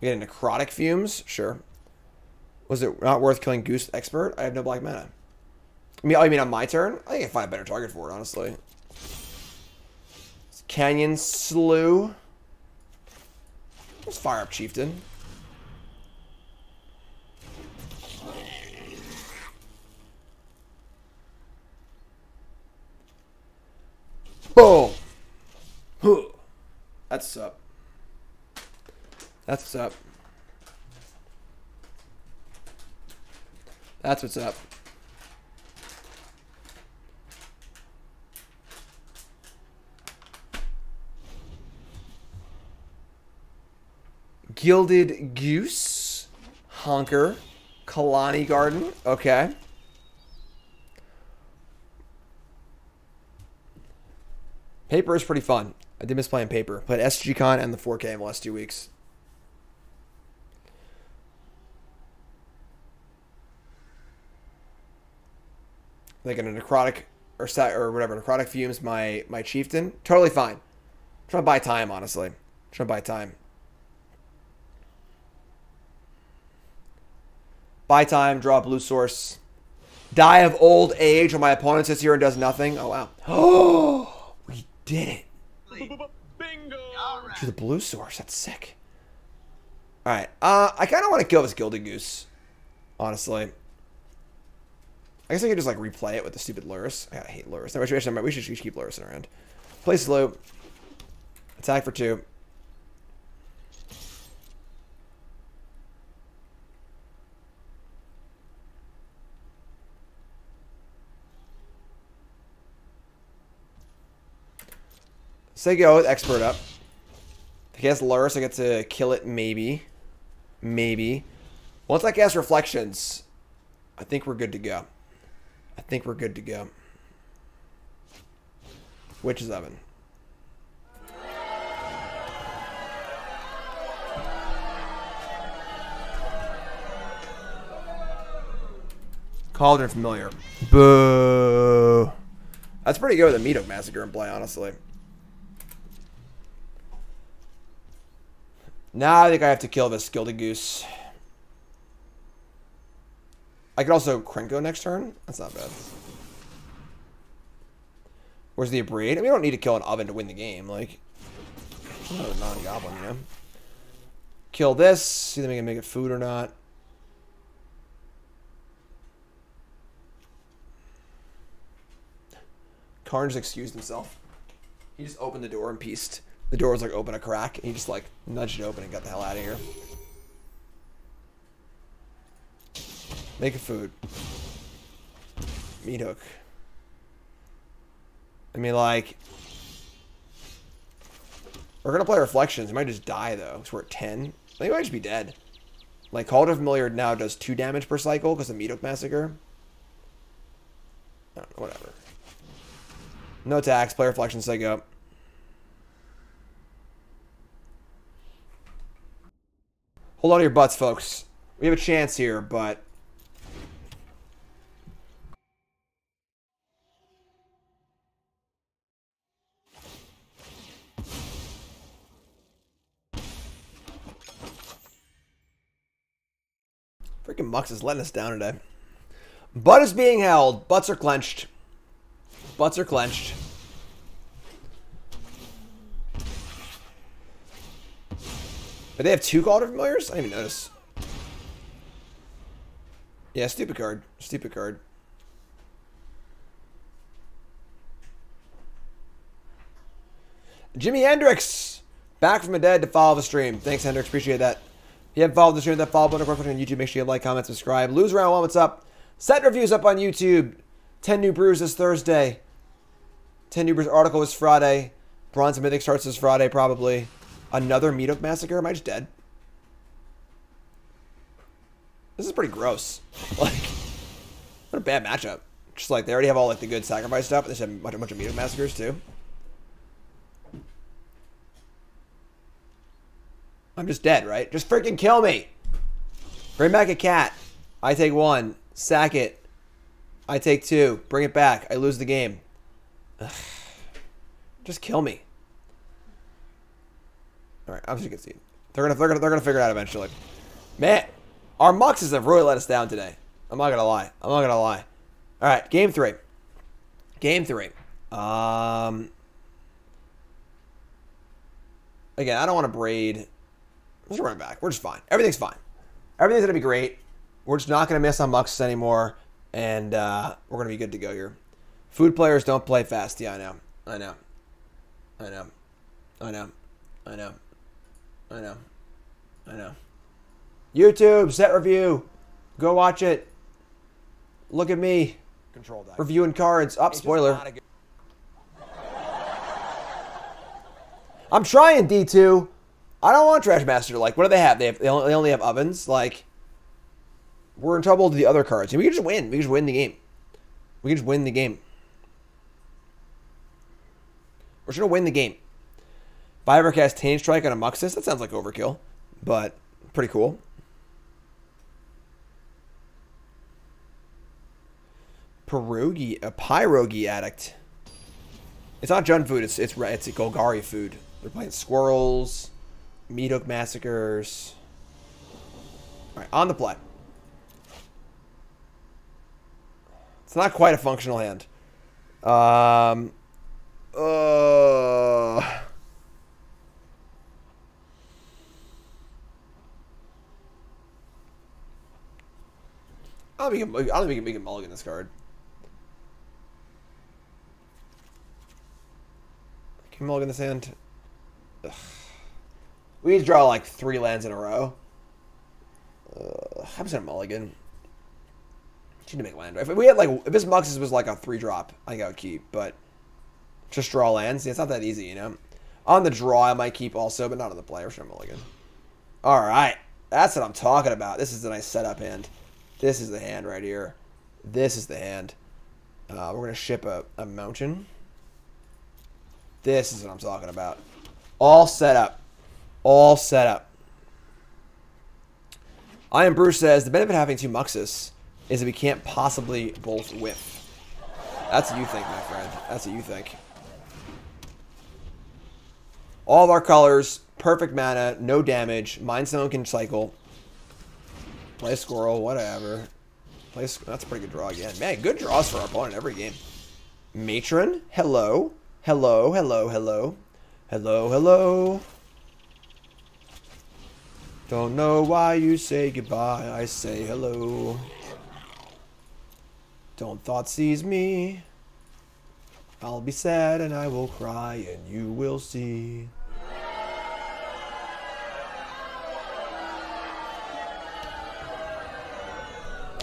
we get necrotic fumes, sure. Was it not worth killing Goose Expert? I have no black mana. I mean, you mean on my turn? I think I find a better target for it, honestly. Canyon Slough. Let's fire up Chieftain. Boom. That's what's up. That's what's up. That's what's up. Gilded Goose, Honker, Khalni Garden. Okay. Paper is pretty fun. I did miss playing paper. Played SG Con and the 4K in the last two weeks. Like in a necrotic or or whatever necrotic fumes my my chieftain. Totally fine. trying to buy time, honestly. trying to buy time. Buy time, draw blue source. Die of old age when my opponent sits here and does nothing. Oh wow. Oh we did it. Bingo! To the blue source. That's sick. Alright. Uh I kinda want to kill this Gilded Goose. Honestly. I guess I could just like replay it with the stupid Lurrus. I hate Lurrus. No, we should, we should keep Lurrus around. Play slow. Attack for two. Say go with expert up. If he has Lurrus, I get to kill it maybe. Maybe. Once I cast reflections, I think we're good to go. I think we're good to go. Witch's Oven. Cauldron Familiar. Boo. That's pretty good with the Meathook Massacre in play, honestly. Now I think I have to kill this Gilded Goose. I could also Krenko next turn. That's not bad. Where's the Abrade? I mean, we don't need to kill an oven to win the game. Like, another non-goblin, you know? Kill this. See if we can make it food or not. Karn just excused himself. He just opened the door and pieced. The door was like open a crack, and he just like nudged it open and got the hell out of here. Make a food. Meathook. I mean, like... We're gonna play Reflections. We might just die, though, because we're at 10. I think might just be dead. Like, Cauldron Familiar now does 2 damage per cycle because of Meathook Massacre. Know, whatever. No attacks. Play Reflections, say go. Hold on to your butts, folks. We have a chance here, but Freaking Mux is letting us down today. Butt is being held. Butts are clenched. Butts are clenched. But they have two Cauldron Familiars? I didn't even notice. Yeah, stupid card. Stupid card. Jimmy Hendrix! Back from the dead to follow the stream. Thanks, Hendrix. Appreciate that. If you haven't followed the stream, that follow button on YouTube. Make sure you like, comment, subscribe. Lose round one. What's up? Set reviews up on YouTube. 10 new brews this Thursday. 10 new brews article is Friday. Bronze Mythic starts this Friday, probably. Another Hook Massacre? Am I just dead? This is pretty gross. Like, what a bad matchup. Just like, they already have all like the good sacrifice stuff, and they have a bunch, a bunch of Hook Massacres, too. I'm just dead, right? Just freaking kill me. Bring back a cat. I take one. Sack it. I take two. Bring it back. I lose the game. Ugh. Just kill me. All right, I'm just gonna see. They're gonna, they're gonna, they're gonna figure it out eventually. Man, our muxes have really let us down today. I'm not gonna lie. I'm not gonna lie. All right, game three. Game three. Um, again, I don't want to braid. Let's run back. We're just fine. Everything's fine. Everything's gonna be great. We're just not gonna miss on mucks anymore, and uh, we're gonna be good to go here. Food players don't play fast. Yeah, I know. I know. I know. I know. I know. I know. I know. I know. YouTube set review. Go watch it. Look at me Control that. reviewing cards. Up, spoiler. I'm trying D2. I don't want Trash Master. Like, what do they have? They have they only, they only have ovens. Like, we're in trouble with the other cards. And we can just win. We can just win the game. We can just win the game. We're just gonna win the game. Ever cast Tane Strike on a Muxus, that sounds like overkill, but pretty cool. Pierogi, a pierogi addict. It's not junk food. It's it's it's Golgari food. They're playing squirrels, Meathook massacres. All right, on the play. It's not quite a functional hand. Um. Uh. I don't think I don't think we can mulligan this card. Can mulligan this hand? Ugh. We need to draw like three lands in a row. I'm just gonna mulligan. Need to make land. If we had like, if this Muxus was like a three drop, I think I would keep. But just draw lands. Yeah, It's not that easy, you know. On the draw, I might keep also, but not on the play. We're sure mulligan. All right, that's what I'm talking about. This is a nice setup hand. This is the hand right here. This is the hand. Uh, we're gonna ship a, a mountain. This is what I'm talking about. All set up. All set up. I am Bruce says the benefit of having two Muxus is that we can't possibly both whiff. That's what you think, my friend. That's what you think. All of our colors, perfect mana, no damage. Mind Stone can cycle. Play squirrel, whatever. Play. That's a pretty good draw again. Man, good draws for our opponent every game. Matron, hello, hello, hello, hello, hello, hello. Don't know why you say goodbye. I say hello. Don't thought seize me. I'll be sad and I will cry and you will see.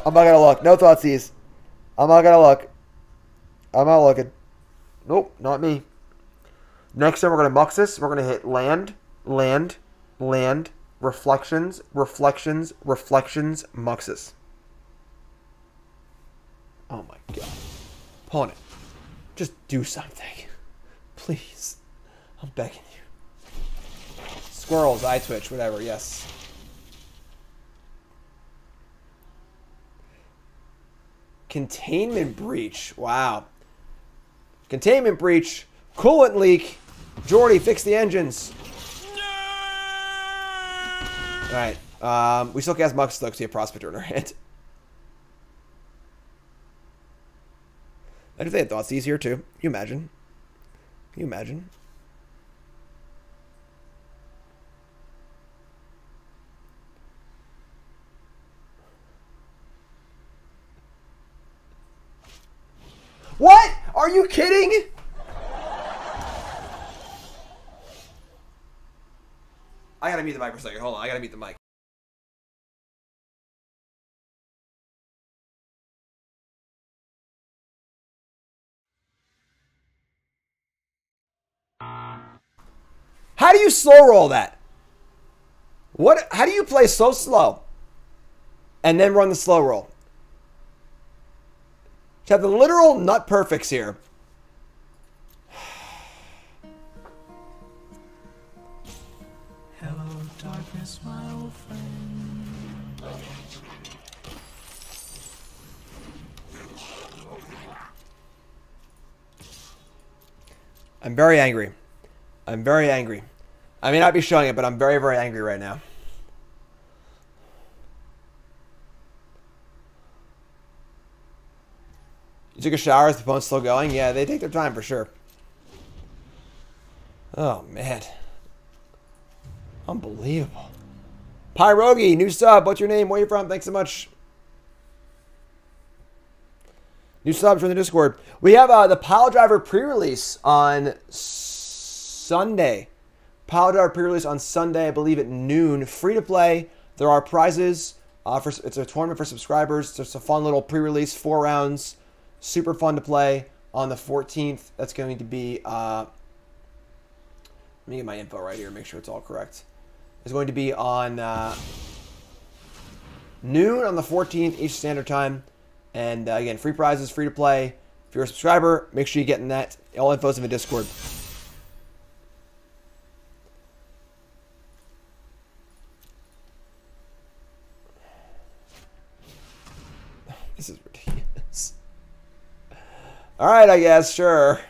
I'm not gonna look. No thoughtseize. I'm not gonna look. I'm not looking. Nope, not me. Next time we're gonna Muxus. We're gonna hit land, land, land, reflections, reflections, reflections, Muxus. Oh my god. Opponent, just do something. Please. I'm begging you. Squirrels, eye twitch, whatever, yes. Containment breach. Wow. Containment breach. Coolant leak. Jordy, fix the engines. Alright. Um, we still cast Mux though because we have Prospector in our hand. And if they had thoughts here too. Can you imagine? Can you imagine? What? Are you kidding? I gotta mute the mic for a second. Hold on, I gotta mute the mic. How do you slow roll that? What? How do you play so slow and then run the slow roll? To have the literal nut perfects here. Hello, darkness, my old friend. I'm very angry. I'm very angry. I may not be showing it, but I'm very, very angry right now. You took a shower, is the opponent's still going? Yeah, they take their time for sure. Oh, man. Unbelievable. Pyrogi, new sub. What's your name? Where are you from? Thanks so much. New subs from the Discord. We have uh, the Pile Driver pre-release on Sunday. Pile Driver pre-release on Sunday, I believe at noon. Free to play. There are prizes. Uh, for, it's a tournament for subscribers. It's just a fun little pre-release, four rounds. Super fun to play on the 14th. That's going to be. Uh, let me get my info right here. Make sure it's all correct. It's going to be on uh, noon on the 14th Eastern Standard Time. And uh, again, free prizes, free to play. If you're a subscriber, make sure you get in that. All info's in the Discord. This is ridiculous. All right, I guess, sure.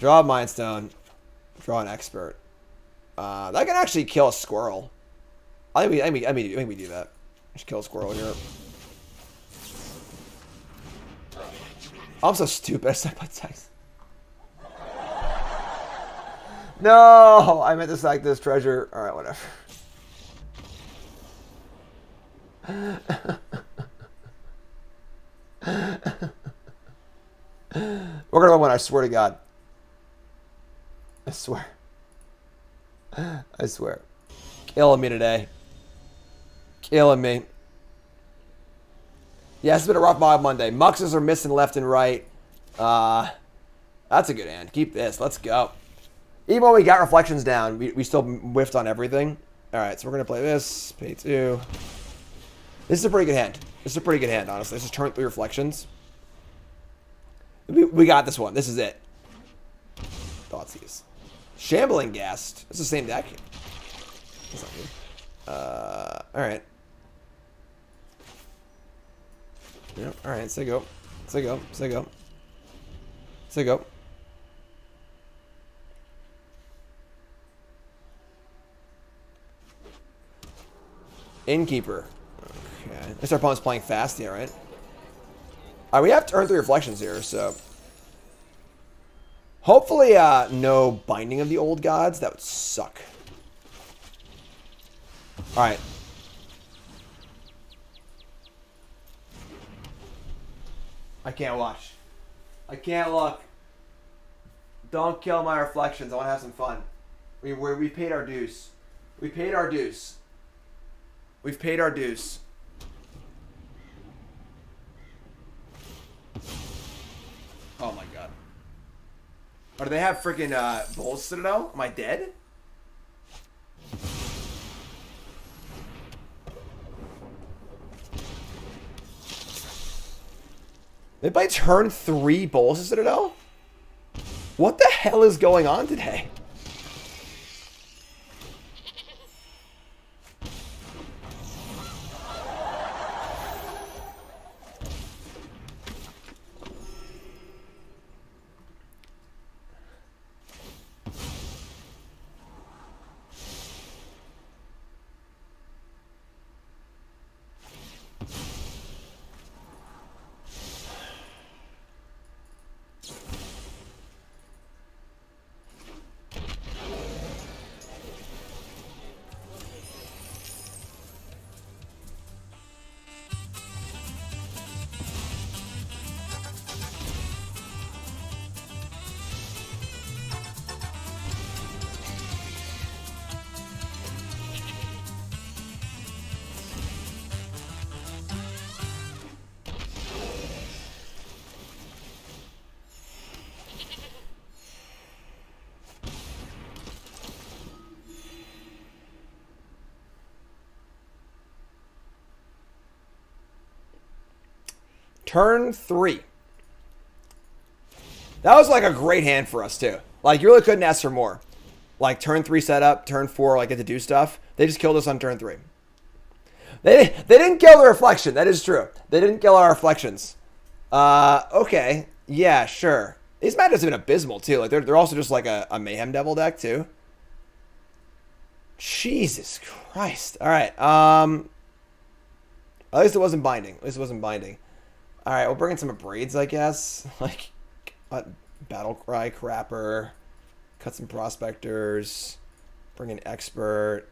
Draw a Mind Stone. Draw an Expert. Uh, that can actually kill a squirrel. I think we, I we, I think we do that. Just kill a squirrel here. I'm so stupid. I said my text. No, I meant to sack this treasure. All right, whatever. We're gonna win. I swear to God. I swear. I swear. Killing me today. Killing me. Yeah, it's been a rough Mogg Monday. Muxes are missing left and right. Uh, that's a good hand. Keep this. Let's go. Even when we got reflections down, we, we still whiffed on everything. All right, so we're going to play this. Pay two. This is a pretty good hand. This is a pretty good hand, honestly. This is turn three reflections. We, we got this one. This is it. Thoughtseize. Shambling Ghast. It's the same deck. That's not good. Uh, alright. Yep, alright, say go. Say go. Say go. Say go. Innkeeper. Okay. This opponent's playing fast, yeah, right? Alright, we have to earn three reflections here, so... Hopefully, uh, no Binding of the Old Gods. That would suck. Alright. I can't watch. I can't look. Don't kill my reflections. I want to have some fun. We we we paid our dues. We paid our dues. We've paid our dues. Oh my god. Or do they have freaking uh, Bolas Citadel? Am I dead? They play turn three Bolas Citadel? What the hell is going on today? Turn three. That was like a great hand for us too. Like you really couldn't ask for more. Like turn three setup, turn four, like get to do stuff. They just killed us on turn three. They they didn't kill the reflection. That is true. They didn't kill our reflections. Uh, okay, yeah, sure. These matchups have been abysmal too. Like they're they're also just like a, a mayhem devil deck too. Jesus Christ. All right. Um, At least it wasn't binding. At least it wasn't binding. All right, we'll bring in some braids, I guess. Like, uh, battle cry crapper. Cut some prospectors. Bring in expert.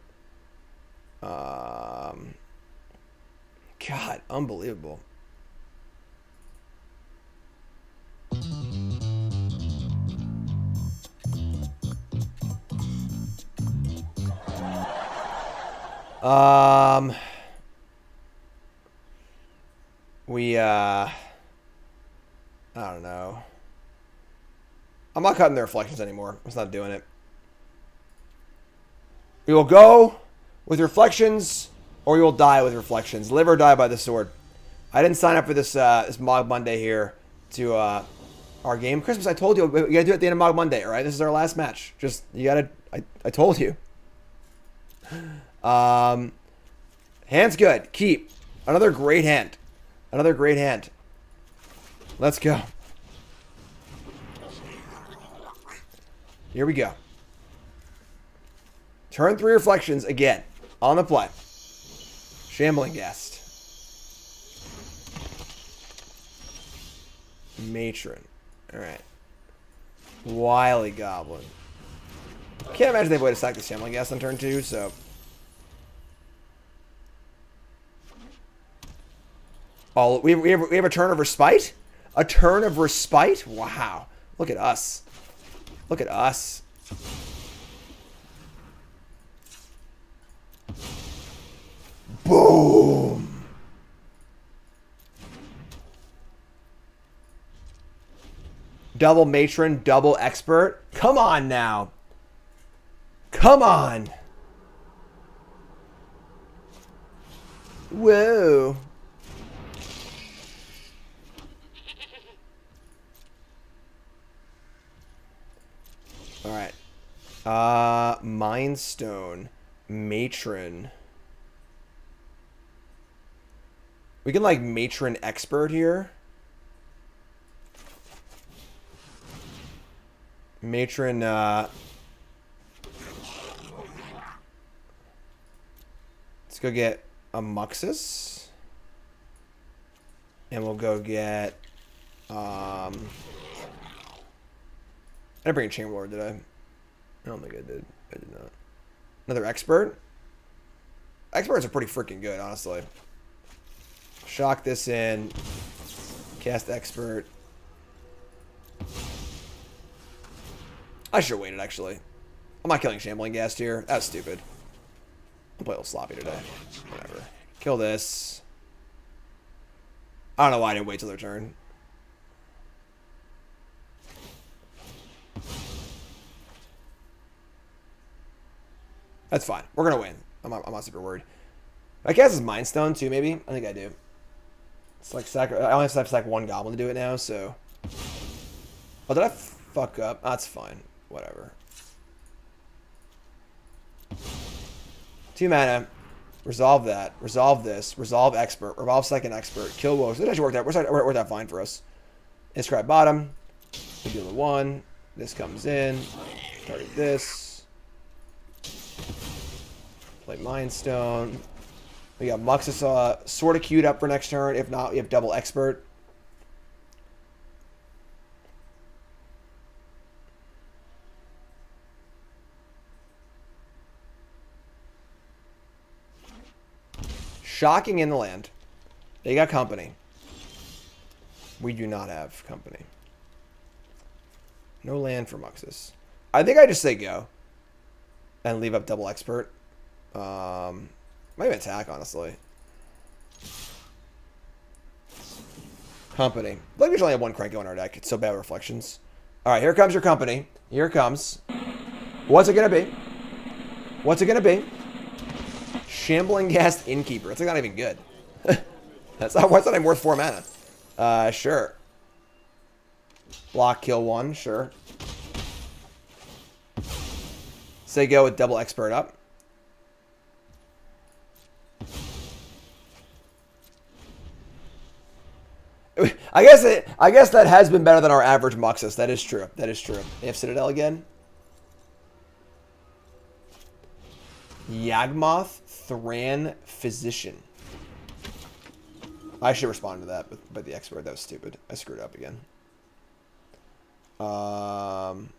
Um, God, unbelievable. Um, we, uh, I don't know. I'm not cutting the reflections anymore. I'm not doing it. We will go with reflections, or we will die with reflections. Live or die by the sword. I didn't sign up for this uh, this Mogg Monday here to uh, our game. Christmas, I told you, we gotta do it at the end of Mogg Monday, all right? This is our last match. Just, you gotta, I, I told you. Um, hand's good. Keep. Another great hand. Another great hand. Let's go. Here we go. Turn three reflections again. On the play. Shambling Ghast. Matron. Alright. Wily Goblin. Can't imagine they would have sacked the Shambling Ghast on turn two, so... All we we have we have a turn of respite, a turn of respite. Wow! Look at us. Look at us. Boom. Double matron, double expert. Come on now. Come on. Whoa. All right. Uh, Mind Stone, Matron. We can like Matron Expert here. Matron, uh... Let's go get a Muxus. And we'll go get, um... I didn't bring a Chamberlord, did I? I don't think I did. I did not. Another expert? Experts are pretty freaking good, honestly. Shock this in. Cast expert. I should have waited, actually. I'm not killing Shambling Ghast here. That's stupid. I'll play a little sloppy today. Whatever. Kill this. I don't know why I didn't wait till their turn. That's fine. We're gonna win. I'm not, I'm not super worried. I guess it's Mind Stone too, maybe. I think I do. It's like sac. I only have to sack one goblin to do it now, so. Oh, did I fuck up? That's fine. Whatever. Two mana. Resolve that. Resolve this. Resolve expert. Resolve second expert. Kill wolves. It actually worked out. Worked worked out fine for us. Inscribe bottom. We deal the one. This comes in. Target this. Play Mind Stone. We got Muxus sort of queued up for next turn. If not, we have double expert. Shocking in the land. They got company. We do not have company. No land for Muxus. I think I just say go. And leave up double expert. Um, might even attack, honestly. Company. Like we only have one Krenko in our deck. It's so bad reflections. Alright, here comes your company. Here it comes. What's it gonna be? What's it gonna be? Shambling Ghast Innkeeper. It's like not even good. That's not what's that I'm worth four mana. Uh sure. Block kill one, sure. Say go with double expert up. I guess it. I guess that has been better than our average Muxus. That is true. That is true. They have Citadel again. Yawgmoth, Thran, Physician. I should respond to that, but, but the expert, that was stupid. I screwed up again. Um,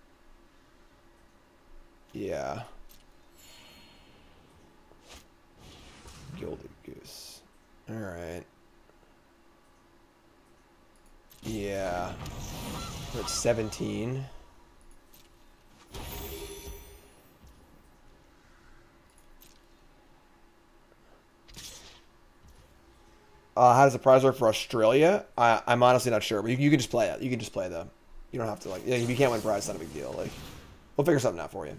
yeah. Gilded Goose. Alright. Yeah. We're at 17. Uh, how does the prize work for Australia? I, I'm honestly not sure, but you, you can just play it. You can just play the. You don't have to like. Yeah, if you can't win prize, it's not a big deal. Like, we'll figure something out for you.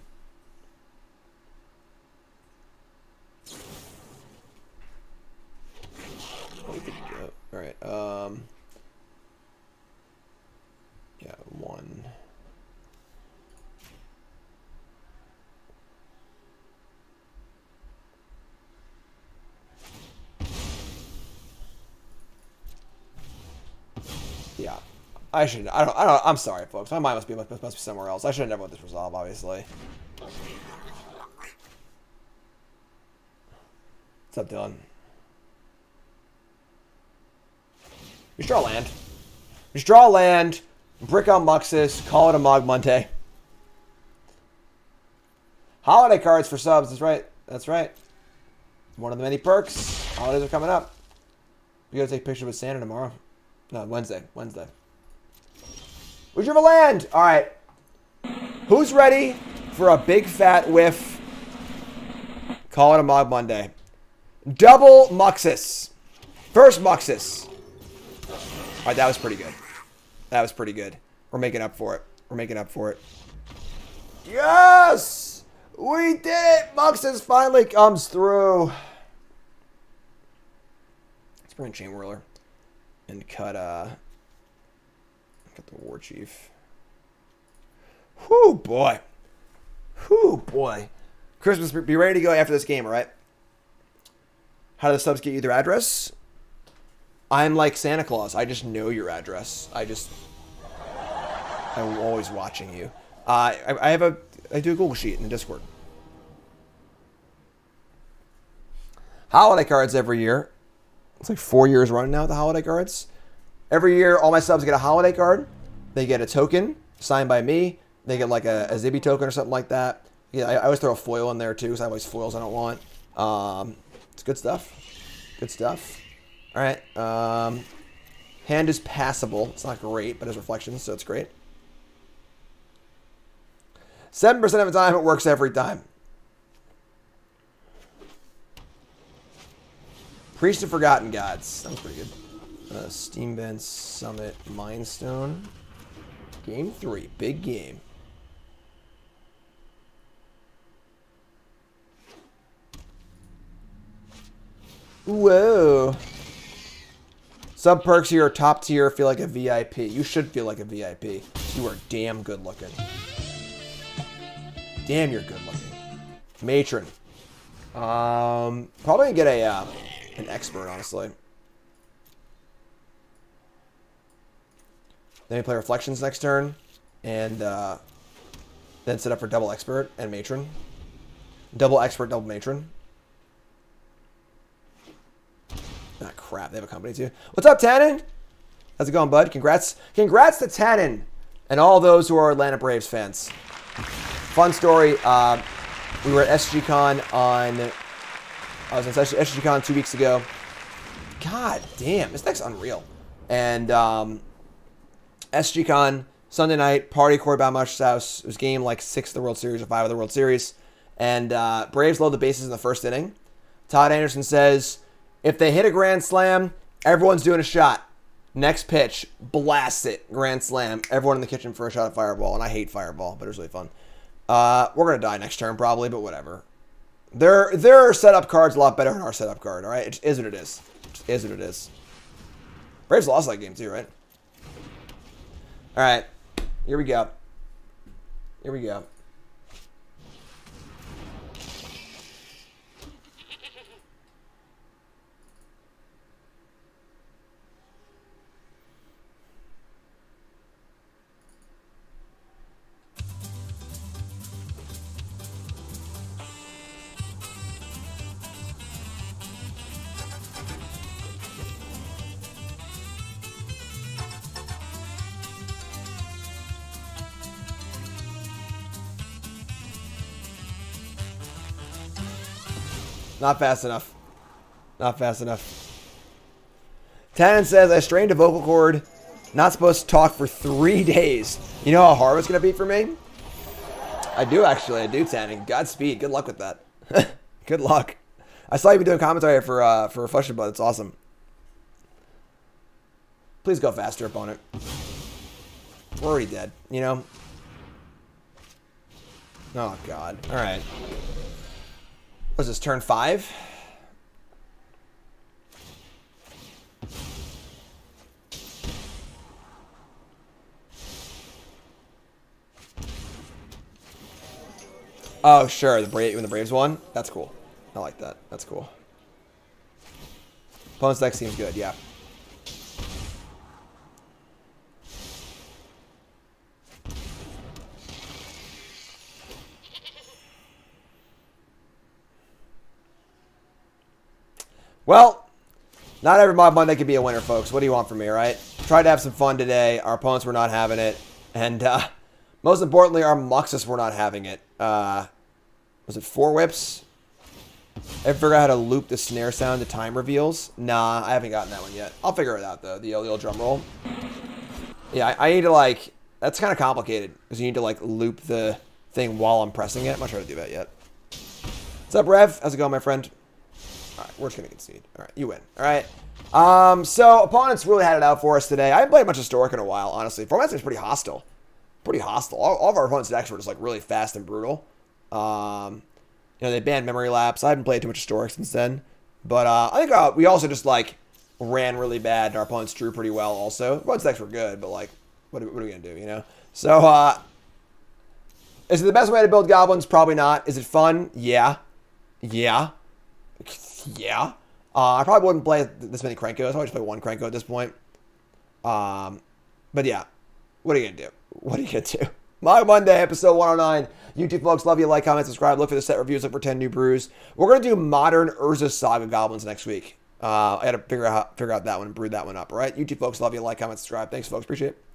All right. Um. Yeah, one. Yeah. I should. I don't. I don't. I'm sorry, folks. My mind must be must, must be somewhere else. I should have never let this resolve. Obviously. What's up, Dylan? Just draw land. Just draw land. Brick on Muxus. Call it a Mogg Monday. Holiday cards for subs. That's right. That's right. One of the many perks. Holidays are coming up. We gotta take pictures with Santa tomorrow. No, Wednesday. Wednesday. You have a land? All right. Who's ready for a big fat whiff? Call it a Mogg Monday. Double Muxus. First Muxus. All right, that was pretty good. That was pretty good. We're making up for it. We're making up for it. Yes! We did it! Muxus finally comes through. Let's bring in Chainwhirler and cut uh cut the Warchief. Whoo boy. Whoo boy. Christmas, be ready to go after this game, all right? How do the subs get you their address? I'm like Santa Claus. I just know your address. I just I'm always watching you. Uh, I, I have a I do a Google sheet in the Discord. Holiday cards every year. It's like four years running now. The holiday cards. Every year, all my subs get a holiday card. They get a token signed by me. They get like a, a Zibby token or something like that. Yeah, I, I always throw a foil in there too, because I always foils I don't want. Um, it's good stuff. Good stuff. All right. Um, hand is passable. It's not great, but it's reflections, so it's great. 7% of the time, it works every time. Priest of Forgotten Gods. Was pretty good. Uh, Steam Vent Summit Mindstone. Game 3. Big game. Whoa. Sub perks here top tier, feel like a VIP. You should feel like a VIP. You are damn good looking. Damn, you're good looking. Matron. Um, probably get a uh, an expert, honestly. Then we play reflections next turn, and uh, then set up for double expert and matron. Double expert, double matron. Ah, crap. They have a company too. What's up, Tannen? How's it going, bud? Congrats. Congrats to Tannen and all those who are Atlanta Braves fans. Fun story. Uh, we were at SCGCon on. I was at SCGCon two weeks ago. God damn, this deck's unreal. And um, SCGCon Sunday night party Corey Baumeister's house. It was game like six of the World Series or five of the World Series, and uh, Braves load the bases in the first inning. Todd Anderson says, "If they hit a grand slam, everyone's doing a shot. Next pitch, blast it, grand slam. Everyone in the kitchen for a shot at Fireball, and I hate Fireball, but it was really fun." Uh, we're gonna die next turn probably, but whatever. Their their setup card's a lot better than our setup card. All right, it is what it is. It is what it is. Braves lost that game too, right? All right, here we go. Here we go. Not fast enough. Not fast enough. Tannen says, I strained a vocal cord. Not supposed to talk for three days. You know how hard it's going to be for me? I do, actually. I do, Tannen. Godspeed. Good luck with that. Good luck. I saw you be doing commentary for uh, for and Blood. It's awesome. Please go faster, opponent. We're already dead, you know? Oh, God. All right. Was this turn five? Oh, sure. The Brave when the Braves won. That's cool. I like that. That's cool. Opponent's deck seems good. Yeah. Well, not every Mogg Monday can be a winner, folks. What do you want from me, right? Tried to have some fun today. Our opponents were not having it. And uh, most importantly, our Muxus were not having it. Uh, was it four whips? I figure out how to loop the snare sound to time reveals? Nah, I haven't gotten that one yet. I'll figure it out, though. The old, drum roll. Yeah, I, I need to, like... That's kind of complicated. Because you need to, like, loop the thing while I'm pressing it. I'm not sure how to do that yet. What's up, Rev? How's it going, my friend? All right, we're just going to concede. All right, you win. All right. Um, so, opponents really had it out for us today. I haven't played much Historic in a while, honestly. Format is pretty hostile. Pretty hostile. All, all of our opponents actually were just, like, really fast and brutal. Um, you know, they banned Memory Lapse. I haven't played too much Historic since then. But uh, I think uh, we also just, like, ran really bad, and our opponents drew pretty well also. Opponents' decks were good, but, like, what are, what are we going to do, you know? So, uh, is it the best way to build goblins? Probably not. Is it fun? Yeah. Yeah. Yeah. Uh, I probably wouldn't play this many Krenkos. I would just play one Krenko at this point. Um, but yeah, what are you gonna do? What are you gonna do? Mogg Monday, episode 109. YouTube folks, love you. Like, comment, subscribe. Look for the set reviews. Look for 10 new brews. We're gonna do modern Urza's Saga goblins next week. Uh, I gotta figure out figure out that one and brew that one up. All right, YouTube folks, love you. Like, comment, subscribe. Thanks, folks. Appreciate it.